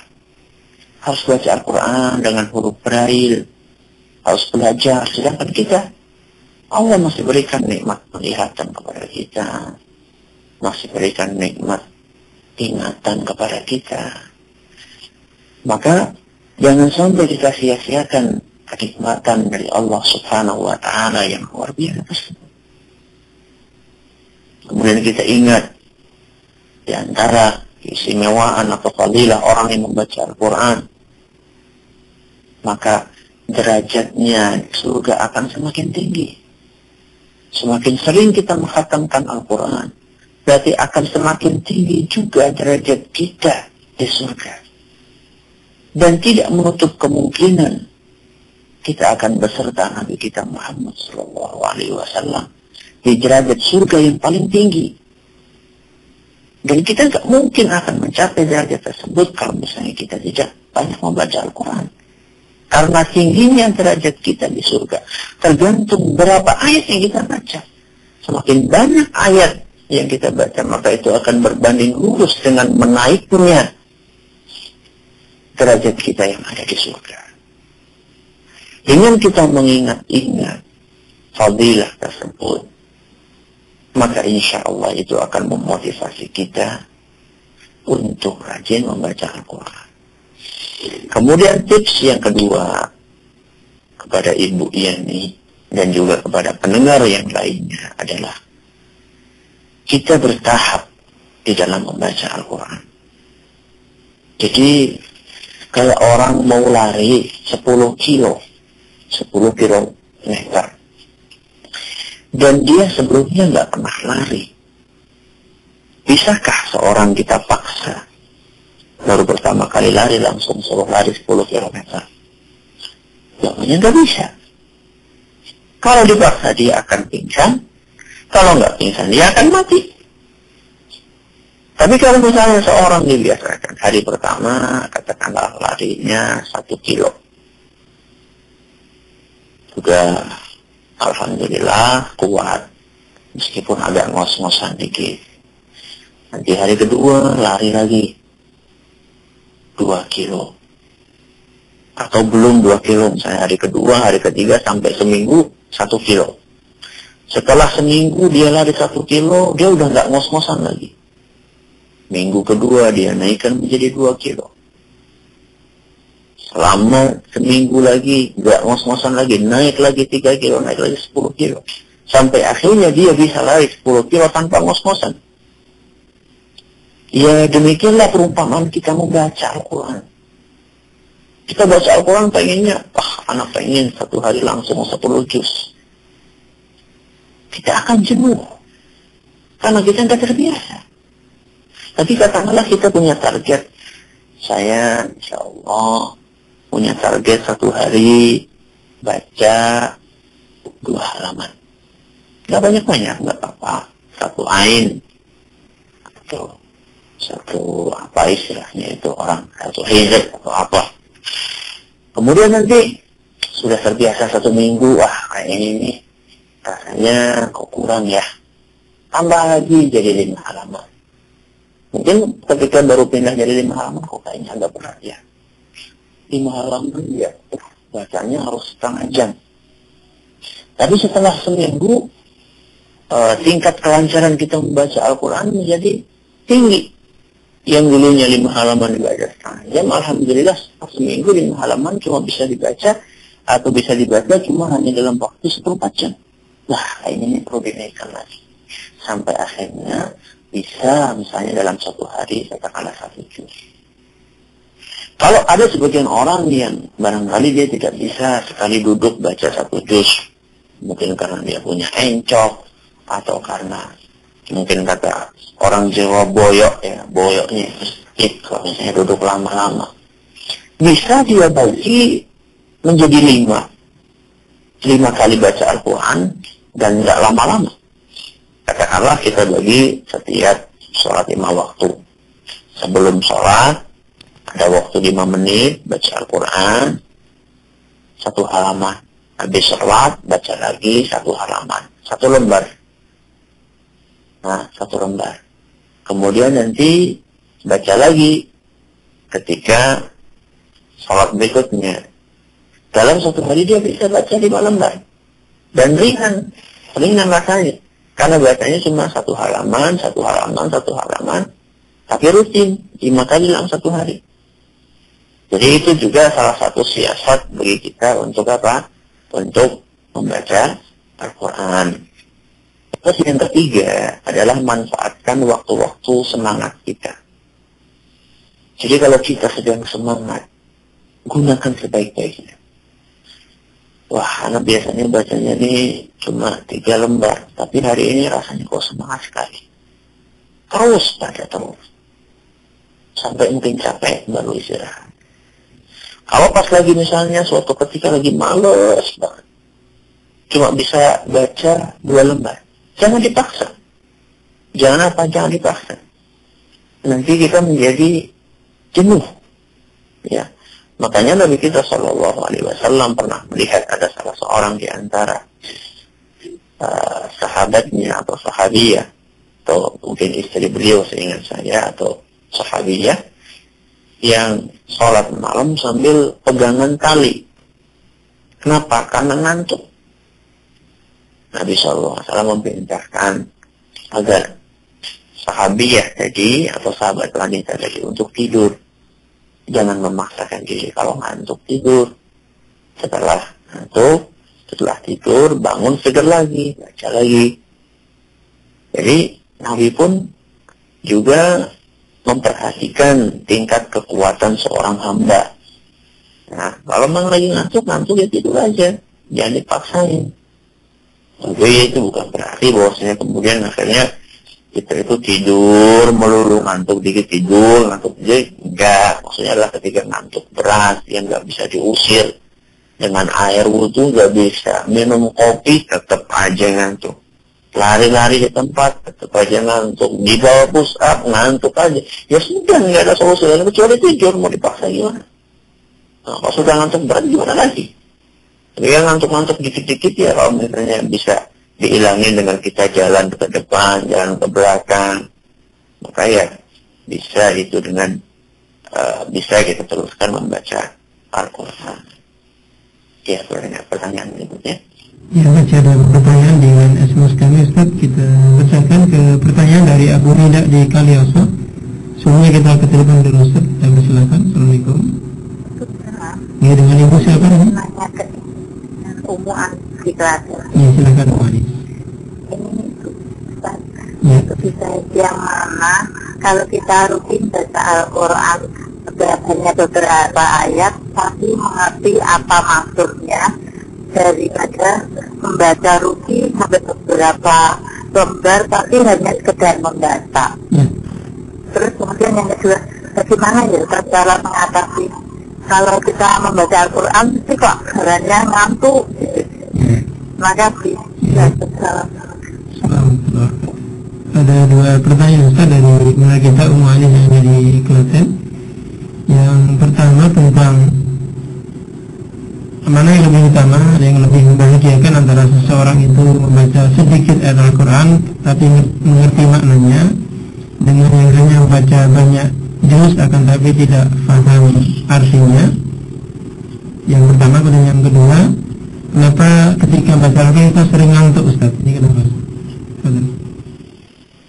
harus baca Al-Quran dengan huruf braille harus belajar. Sedangkan kita, Allah masih berikan nikmat penglihatan kepada kita. Masih berikan nikmat ingatan kepada kita. Maka jangan sampai kita sia-siakan kenikmatan dari Allah subhanahu wa ta'ala yang luar biasa. Kemudian kita ingat di antara keistimewaan atau fadilah orang yang membaca Al-Quran. Maka derajatnya surga akan semakin tinggi. Semakin sering kita menghatamkan Al-Quran, berarti akan semakin tinggi juga derajat kita di surga. Dan tidak menutup kemungkinan kita akan beserta Nabi kita Muhammad Sallallahu Alaihi Wasallam di derajat surga yang paling tinggi. Dan kita nggak mungkin akan mencapai derajat tersebut kalau misalnya kita tidak banyak membaca Al-Quran. Karena tingginya derajat kita di surga. Tergantung berapa ayat yang kita baca. Semakin banyak ayat yang kita baca, maka itu akan berbanding lurus dengan menaiknya derajat kita yang ada di surga. Dengan kita mengingat-ingat fadilah tersebut, maka insya Allah itu akan memotivasi kita untuk rajin membaca Al-Quran. Kemudian tips yang kedua kepada Ibu Yani dan juga kepada pendengar yang lainnya adalah kita bertahap di dalam membaca Al-Quran. Jadi kalau orang mau lari 10 kilo, 10 kilometer, dan dia sebelumnya nggak pernah lari, bisakah seorang kita paksa baru pertama kali lari langsung suruh lari 10 km. Jawabannya nggak bisa. Kalau dipaksa dia akan pingsan, kalau nggak pingsan dia akan mati. Tapi kalau misalnya seorang dibiasakan hari pertama, katakanlah larinya satu kilo. Sudah Alhamdulillah kuat. Meskipun agak ngos-ngosan dikit. Nanti hari kedua lari lagi. Dua kilo. Atau belum dua kilo. Misalnya hari kedua, hari ketiga sampai seminggu satu kilo. Setelah seminggu dia lari satu kilo, dia udah nggak ngos-ngosan lagi. Minggu kedua dia naikkan menjadi dua kilo. Selama seminggu lagi, nggak ngos-ngosan lagi, naik lagi tiga kilo, naik lagi sepuluh kilo. Sampai akhirnya dia bisa lari sepuluh kilo tanpa ngos-ngosan. Ya demikianlah perumpamaan kita membaca Al-Quran. Kita baca Al-Quran pengennya, wah anak pengen satu hari langsung sepuluh juz kita akan jenuh. Karena kita tidak terbiasa. Tapi katakanlah kita punya target. Saya insya Allah punya target satu hari baca dua halaman. Gak banyak-banyak, gak apa-apa. Satu ain. Atau satu apa istilahnya itu orang satu hizab atau apa. Kemudian nanti sudah terbiasa satu minggu, wah kayak ini rasanya kok kurang ya. Tambah lagi jadi lima halaman. Mungkin ketika baru pindah jadi lima halaman kok kayaknya agak berat ya. Lima halaman ya bacanya harus setengah jam. Tapi setelah seminggu uh, tingkat kelancaran kita membaca Al-Quran menjadi tinggi yang dulunya lima halaman dibaca setengah jam alhamdulillah seminggu lima halaman cuma bisa dibaca atau bisa dibaca cuma hanya dalam waktu seperempat jam Nah, ini perlu dinaikkan lagi. Sampai akhirnya bisa misalnya dalam satu hari katakanlah satu juz. Kalau ada sebagian orang yang barangkali dia tidak bisa sekali duduk baca satu juz, mungkin karena dia punya encok atau karena mungkin kata orang Jawa boyok ya, boyoknya sedikit kalau misalnya duduk lama-lama. Bisa dia bagi menjadi lima. Lima kali baca Al-Quran dan tidak lama-lama. Katakanlah kita bagi setiap sholat lima waktu. Sebelum sholat, ada waktu lima menit, baca Al-Quran, satu halaman. Habis sholat, baca lagi satu halaman, satu lembar. Nah, satu lembar. Kemudian nanti baca lagi ketika sholat berikutnya. Dalam satu hari dia bisa baca lima lembar. Dan ringan ringan rasanya. Karena biasanya cuma satu halaman satu halaman satu halaman. Tapi rutin lima kali dalam satu hari. Jadi itu juga salah satu siasat bagi kita untuk apa? Untuk membaca Al-Quran terus yang ketiga adalah manfaatkan waktu-waktu semangat kita jadi kalau kita sedang semangat gunakan sebaik-baiknya Wah, anak biasanya bacanya ini cuma tiga lembar, tapi hari ini rasanya kok semangat sekali. Terus baca terus. Sampai mungkin capek baru istirahat. Kalau pas lagi misalnya suatu ketika lagi males banget. Cuma bisa baca dua lembar. Jangan dipaksa. Jangan apa, jangan dipaksa. Nanti kita menjadi jenuh. Ya. Makanya Nabi kita Shallallahu Alaihi Wasallam pernah melihat ada salah seorang di antara uh, sahabatnya atau sahabiyah atau mungkin istri beliau seingat saya atau sahabiyah yang sholat malam sambil pegangan tali. Kenapa? Karena ngantuk. Nabi Shallallahu Alaihi Wasallam memerintahkan agar sahabiyah tadi atau sahabat wanita tadi untuk tidur. Jangan memaksakan diri kalau ngantuk tidur. Setelah ngantuk setelah tidur bangun seger lagi baca lagi. Jadi Nabi pun juga memperhatikan tingkat kekuatan seorang hamba. Nah kalau memang lagi ngantuk ngantuk ya tidur aja. Jangan dipaksain tapi itu bukan berarti bahwasanya kemudian akhirnya kita itu tidur melulu ngantuk dikit tidur ngantuk jadi enggak maksudnya adalah ketika ngantuk berat yang nggak bisa diusir dengan air wudhu nggak bisa minum kopi tetap aja ngantuk lari-lari di tempat, tetap aja ngantuk, di bawah push up, ngantuk aja. Ya sudah, nggak ada solusi lain kecuali tidur, mau dipaksa gimana? Nah, kalau sudah ngantuk berat gimana lagi? Tapi yang ngantuk-ngantuk dikit-dikit ya kalau misalnya bisa dihilangin dengan kita jalan ke depan, jalan ke belakang, maka ya bisa itu dengan uh, bisa kita teruskan membaca Al-Quran. Ya, pertanyaan berikutnya. Ya, masih ada pertanyaan dengan SMS kami Ustaz. Kita bacakan ke pertanyaan dari Abu Rida di Kalioso. Semuanya kita ke telepon dulu Ustaz. Kami silakan. Assalamualaikum. Ya, dengan Ibu siapa? Nanya ke Umu kelas. Ya, silakan. Ini Ustaz. Ya. Itu bisa yang mana kalau kita rutin baca Al-Quran hanya beberapa ayat tapi mengerti apa maksudnya daripada membaca rutin sampai beberapa lembar tapi hanya sekedar membaca. Ya. Terus kemudian yang kedua, bagaimana ya cara mengatasi kalau kita membaca Al-Quran sih kok caranya ngantuk. Ya. Makasih. Ya. Ya, Ustaz. Alhamdulillah. Ada dua pertanyaan Ustaz dari mulai kita Ali yang ada di Klaten. Yang pertama tentang mana yang lebih utama, yang lebih membahagiakan antara seseorang itu membaca sedikit ayat Al-Quran tapi mengerti maknanya dengan yang hanya membaca banyak juz akan tapi tidak paham artinya. Yang pertama, kemudian yang kedua, kenapa ketika baca Al-Quran kita sering ngantuk Ustaz? Ini kenapa? Fadal.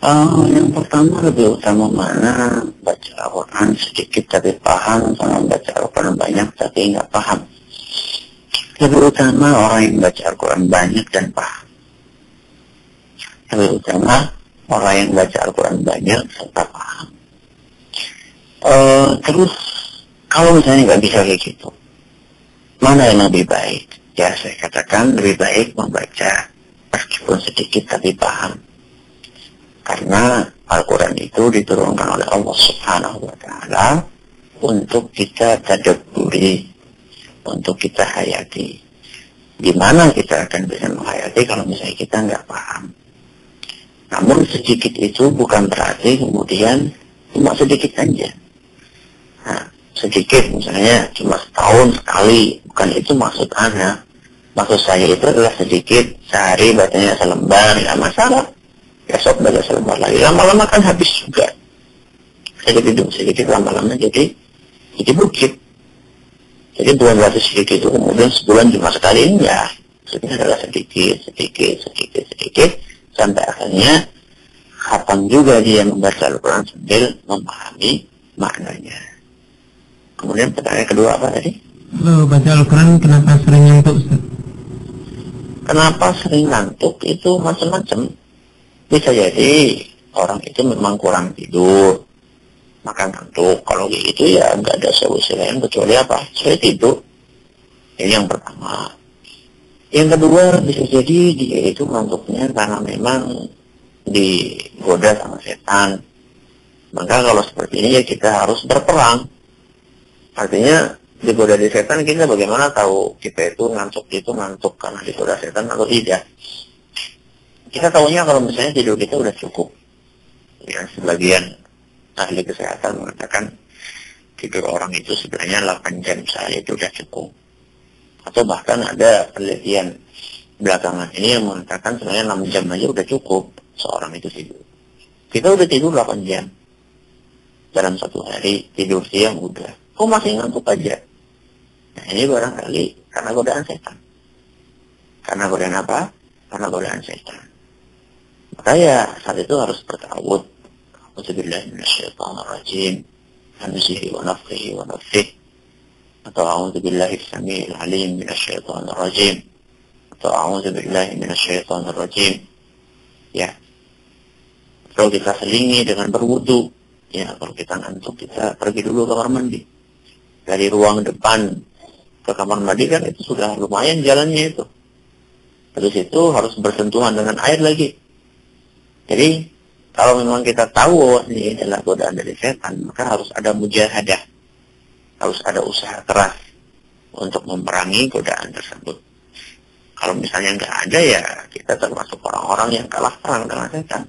Uh, yang pertama lebih utama mana baca Al-Quran sedikit tapi paham sama baca Al-Quran banyak tapi nggak paham. Lebih utama orang yang baca Al-Quran banyak dan paham. Lebih utama orang yang baca Al-Quran banyak serta paham. Uh, terus kalau misalnya nggak bisa kayak gitu, mana yang lebih baik? Ya saya katakan lebih baik membaca meskipun sedikit tapi paham karena Al-Quran itu diturunkan oleh Allah Subhanahu wa Ta'ala untuk kita tadabburi, untuk kita hayati. Gimana kita akan bisa menghayati kalau misalnya kita nggak paham? Namun sedikit itu bukan berarti kemudian cuma sedikit saja. Nah, sedikit misalnya cuma setahun sekali, bukan itu maksud Anda. Maksud saya itu adalah sedikit, sehari bacanya selembar, nggak masalah. Besok baca selembar lagi. Lama-lama kan habis juga. Sedikit demi sedikit lama-lama jadi jadi bukit. Jadi bukan berarti sedikit itu kemudian sebulan cuma sekali enggak maksudnya adalah sedikit sedikit sedikit sedikit. Sampai akhirnya khatam juga dia membaca Al-Quran sambil memahami maknanya kemudian pertanyaan kedua apa tadi? Lo baca Al-Quran kenapa sering ngantuk Ustaz? kenapa sering ngantuk? Itu macam-macam. Bisa jadi orang itu memang kurang tidur makan ngantuk. Kalau gitu ya nggak ada solusi lain kecuali apa? Saya tidur. Ini yang pertama. Yang kedua bisa jadi dia itu ngantuknya karena memang digoda sama setan. Maka kalau seperti ini ya kita harus berperang artinya digoda di setan kita bagaimana tahu kita itu ngantuk itu ngantuk karena digoda setan atau tidak kita tahunya kalau misalnya tidur kita udah cukup. Ya, sebagian ahli kesehatan mengatakan tidur orang itu sebenarnya 8 jam sehari itu udah cukup. Atau bahkan ada penelitian belakangan ini yang mengatakan sebenarnya 6 jam aja udah cukup seorang itu tidur. Kita udah tidur 8 jam. Dalam satu hari tidur siang udah. Kok masih ngantuk aja? Nah ini barangkali karena godaan setan. Karena godaan apa? Karena godaan setan. Maka ya saat itu harus bertawud. Minasyaitonirrajim. Hamzihi wa nafthihi wa nafthihi. Atau a'udzubillahi samiil alim minasyaitonirrajim. Atau a'udzubillahi minasyaitonirrajim. Ya. Kalau kita selingi dengan berwudu, ya kalau kita ngantuk kita pergi dulu ke kamar mandi. Dari ruang depan ke kamar mandi kan itu sudah lumayan jalannya itu. Terus itu harus bersentuhan dengan air lagi. Jadi kalau memang kita tahu ini adalah godaan dari setan, maka harus ada mujahadah. Harus ada usaha keras untuk memerangi godaan tersebut. kalau misalnya nggak ada ya kita termasuk orang-orang yang kalah perang dengan setan.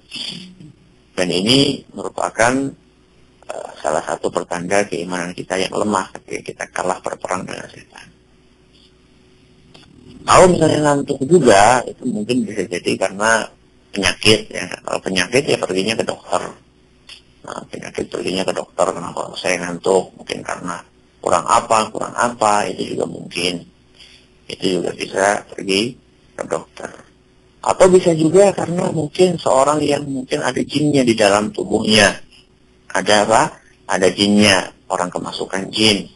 Dan ini merupakan uh, salah satu pertanda keimanan kita yang lemah ketika kita kalah berperang dengan setan. Kalau misalnya ngantuk juga, itu mungkin bisa jadi karena penyakit ya. Kalau penyakit ya perginya ke dokter. Nah, penyakit perginya ke dokter kenapa saya ngantuk mungkin karena kurang apa kurang apa itu juga mungkin itu juga bisa pergi ke dokter atau bisa juga karena mungkin seorang yang mungkin ada jinnya di dalam tubuhnya ada apa ada jinnya orang kemasukan jin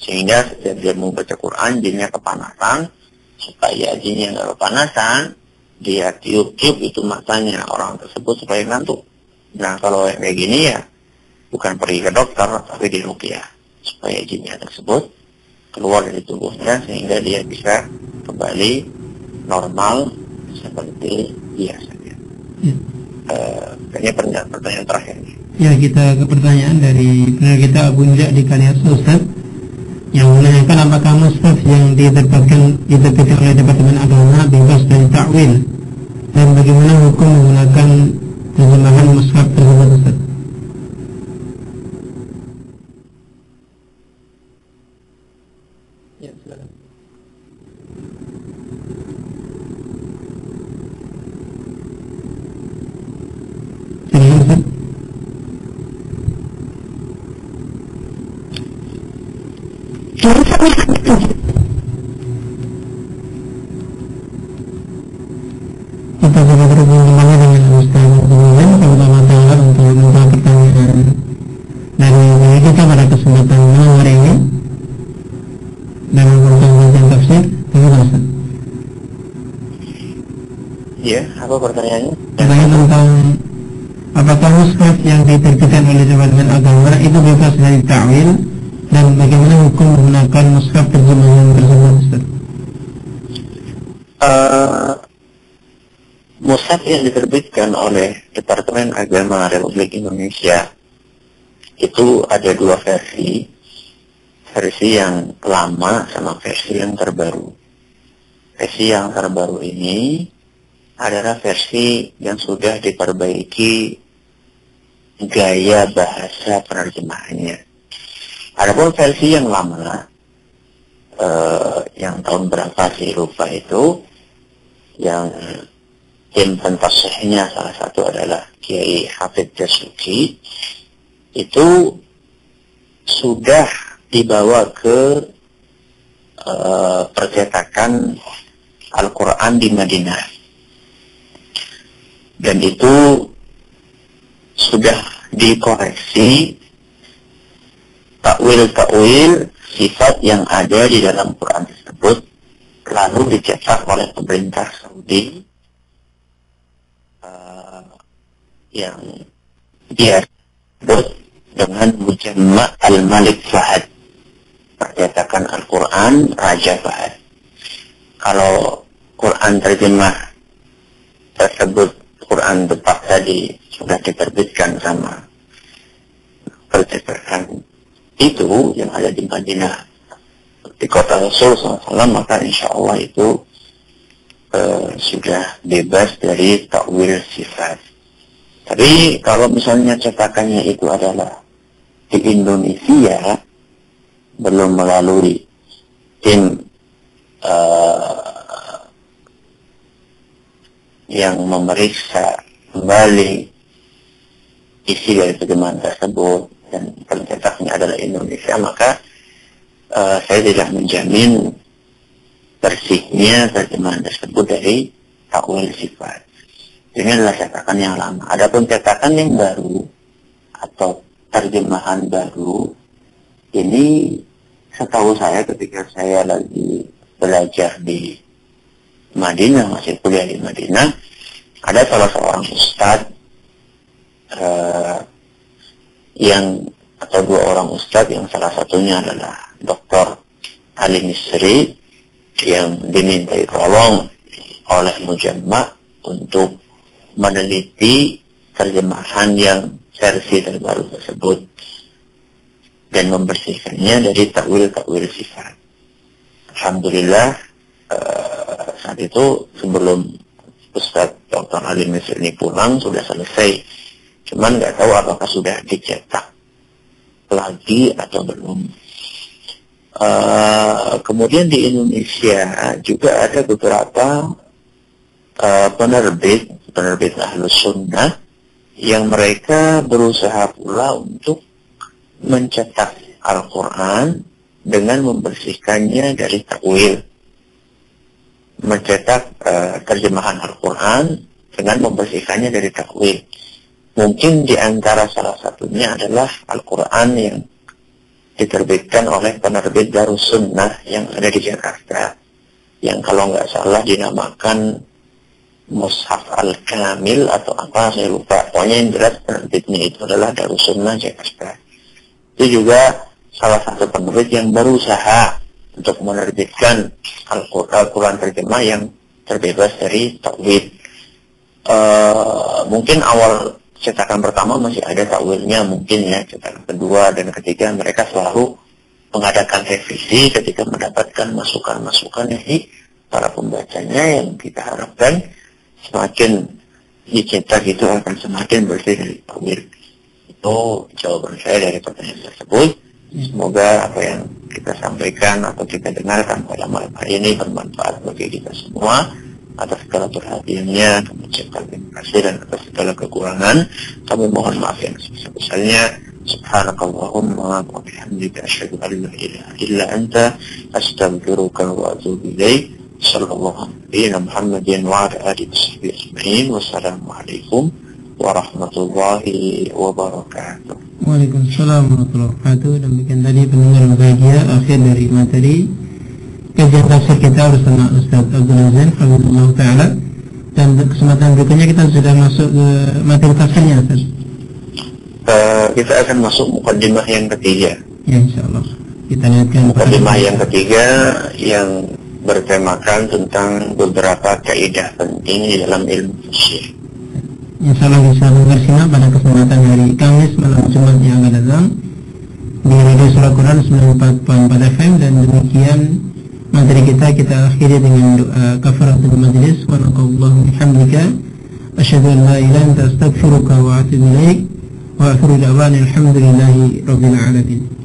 sehingga setiap dia mau baca Quran jinnya kepanasan supaya jinnya nggak kepanasan dia tiup-tiup itu matanya orang tersebut supaya ngantuk Nah kalau kayak gini ya bukan pergi ke dokter tapi di rupiah supaya jinnya tersebut keluar dari tubuhnya sehingga dia bisa kembali normal seperti biasanya. Ya. Uh, kayaknya pertanyaan, pertanyaan terakhir. Ya kita ke pertanyaan dari pendengar kita Abu di Kaliasa Ustaz yang menanyakan apakah mushaf yang diterbitkan diterbitkan oleh Departemen Agama bebas dari takwil dan bagaimana hukum menggunakan terjemahan mushaf tersebut Ustaz? Kita pada kesempatan malam hari ini program kajian tafsir Bagaimana Ustaz? Ya, apa pertanyaannya? Pertanyaan tentang apakah mushaf yang diterbitkan oleh Departemen Agama itu bebas dari ta'wil dan bagaimana hukum menggunakan mushaf terjemahan tersebut Ustaz? Uh, Mushaf yang diterbitkan oleh Departemen Agama Republik Indonesia itu ada dua versi, versi yang lama sama versi yang terbaru. Versi yang terbaru ini adalah versi yang sudah diperbaiki gaya bahasa penerjemahannya. Adapun versi yang lama, eh, yang tahun berapa sih lupa itu, yang tim pentasihnya salah satu adalah Kiai Hafid Jasuki itu sudah dibawa ke uh, percetakan Al-Quran di Madinah. Dan itu sudah dikoreksi takwil-takwil sifat yang ada di dalam Quran tersebut lalu dicetak oleh pemerintah Saudi uh, yang sebut dengan Mujamma Al-Malik Fahad. Percetakan Al-Quran Raja Fahad. Kalau Quran terjemah tersebut Quran depak tadi sudah diterbitkan sama percetakan itu yang ada di Madinah. Di kota Rasul SAW maka insya Allah itu uh, sudah bebas dari takwil sifat. Tapi kalau misalnya cetakannya itu adalah di Indonesia belum melalui tim uh, yang memeriksa kembali isi dari terjemahan tersebut dan pencetaknya adalah Indonesia maka uh, saya tidak menjamin bersihnya terjemahan tersebut dari takwil sifat. Ini adalah cetakan yang lama. Adapun cetakan yang baru atau terjemahan baru ini setahu saya ketika saya lagi belajar di Madinah masih kuliah di Madinah ada salah seorang ustadz uh, yang atau dua orang ustadz yang salah satunya adalah Dr. Ali Misri yang dimintai tolong oleh Mujamma untuk meneliti terjemahan yang versi terbaru tersebut dan membersihkannya dari takwil-takwil sifat. Alhamdulillah uh, saat itu sebelum Ustadz Dr. Ali Misri ini pulang sudah selesai. Cuman nggak tahu apakah sudah dicetak lagi atau belum. Uh, kemudian di Indonesia juga ada beberapa uh, penerbit, penerbit ahlus sunnah yang mereka berusaha pula untuk mencetak Al-Quran dengan membersihkannya dari takwil. Mencetak uh, terjemahan Al-Quran dengan membersihkannya dari takwil. Mungkin di antara salah satunya adalah Al-Quran yang diterbitkan oleh penerbit Darus Sunnah yang ada di Jakarta. Yang kalau nggak salah dinamakan Mushaf Al-Kamil atau apa saya lupa. Pokoknya yang jelas penerbitnya itu adalah Darus Sunnah Jakarta. Itu juga salah satu penerbit yang berusaha untuk menerbitkan Al-Quran terjemah yang terbebas dari takwil. Uh, mungkin awal cetakan pertama masih ada takwilnya mungkin ya cetakan kedua dan ketiga mereka selalu mengadakan revisi ketika mendapatkan masukan-masukan dari para pembacanya yang kita harapkan semakin dicetak itu akan semakin bersih dari. Itu jawaban saya dari pertanyaan tersebut. Semoga apa yang kita sampaikan atau kita dengarkan pada malam hari ini bermanfaat bagi kita semua atas segala perhatiannya kami ucapkan terima kasih dan atas segala kekurangan kami mohon maaf yang sebesar-besarnya subhanakallahumma wa bihamdika asyhadu an la ilaha illa anta astaghfiruka wa atubu ilaik sallallahu alaihi Muhammadin wa ala alihi wasahbihi ajma'in. Wassalamu alaikum warahmatullahi wabarakatuh. Waalaikumsalam warahmatullahi wabarakatuh. Demikian tadi pendengar bahagia Akhir dari materi Kajian tafsir kita bersama Ustaz Abdul Azan Alhamdulillah Ta'ala. Dan kesempatan berikutnya kita sudah masuk ke materi tafsirnya Ustaz. Uh, Kita akan masuk mukadimah yang ketiga. Ya insyaAllah Kita lihatkan Mukadimah yang ketiga Yang bertemakan tentang beberapa kaidah penting di dalam ilmu tafsir Insya Allah bisa bersimak pada kesempatan hari Kamis malam Jumat yang akan datang di Radio Surah Quran 94.4 FM dan demikian materi kita kita akhiri dengan doa kafaratul majlis. Wa naqallahu bihamdika asyhadu an la ilaha illa anta astaghfiruka wa atubu ilaik wa akhiru da'wana alhamdulillahi rabbil alamin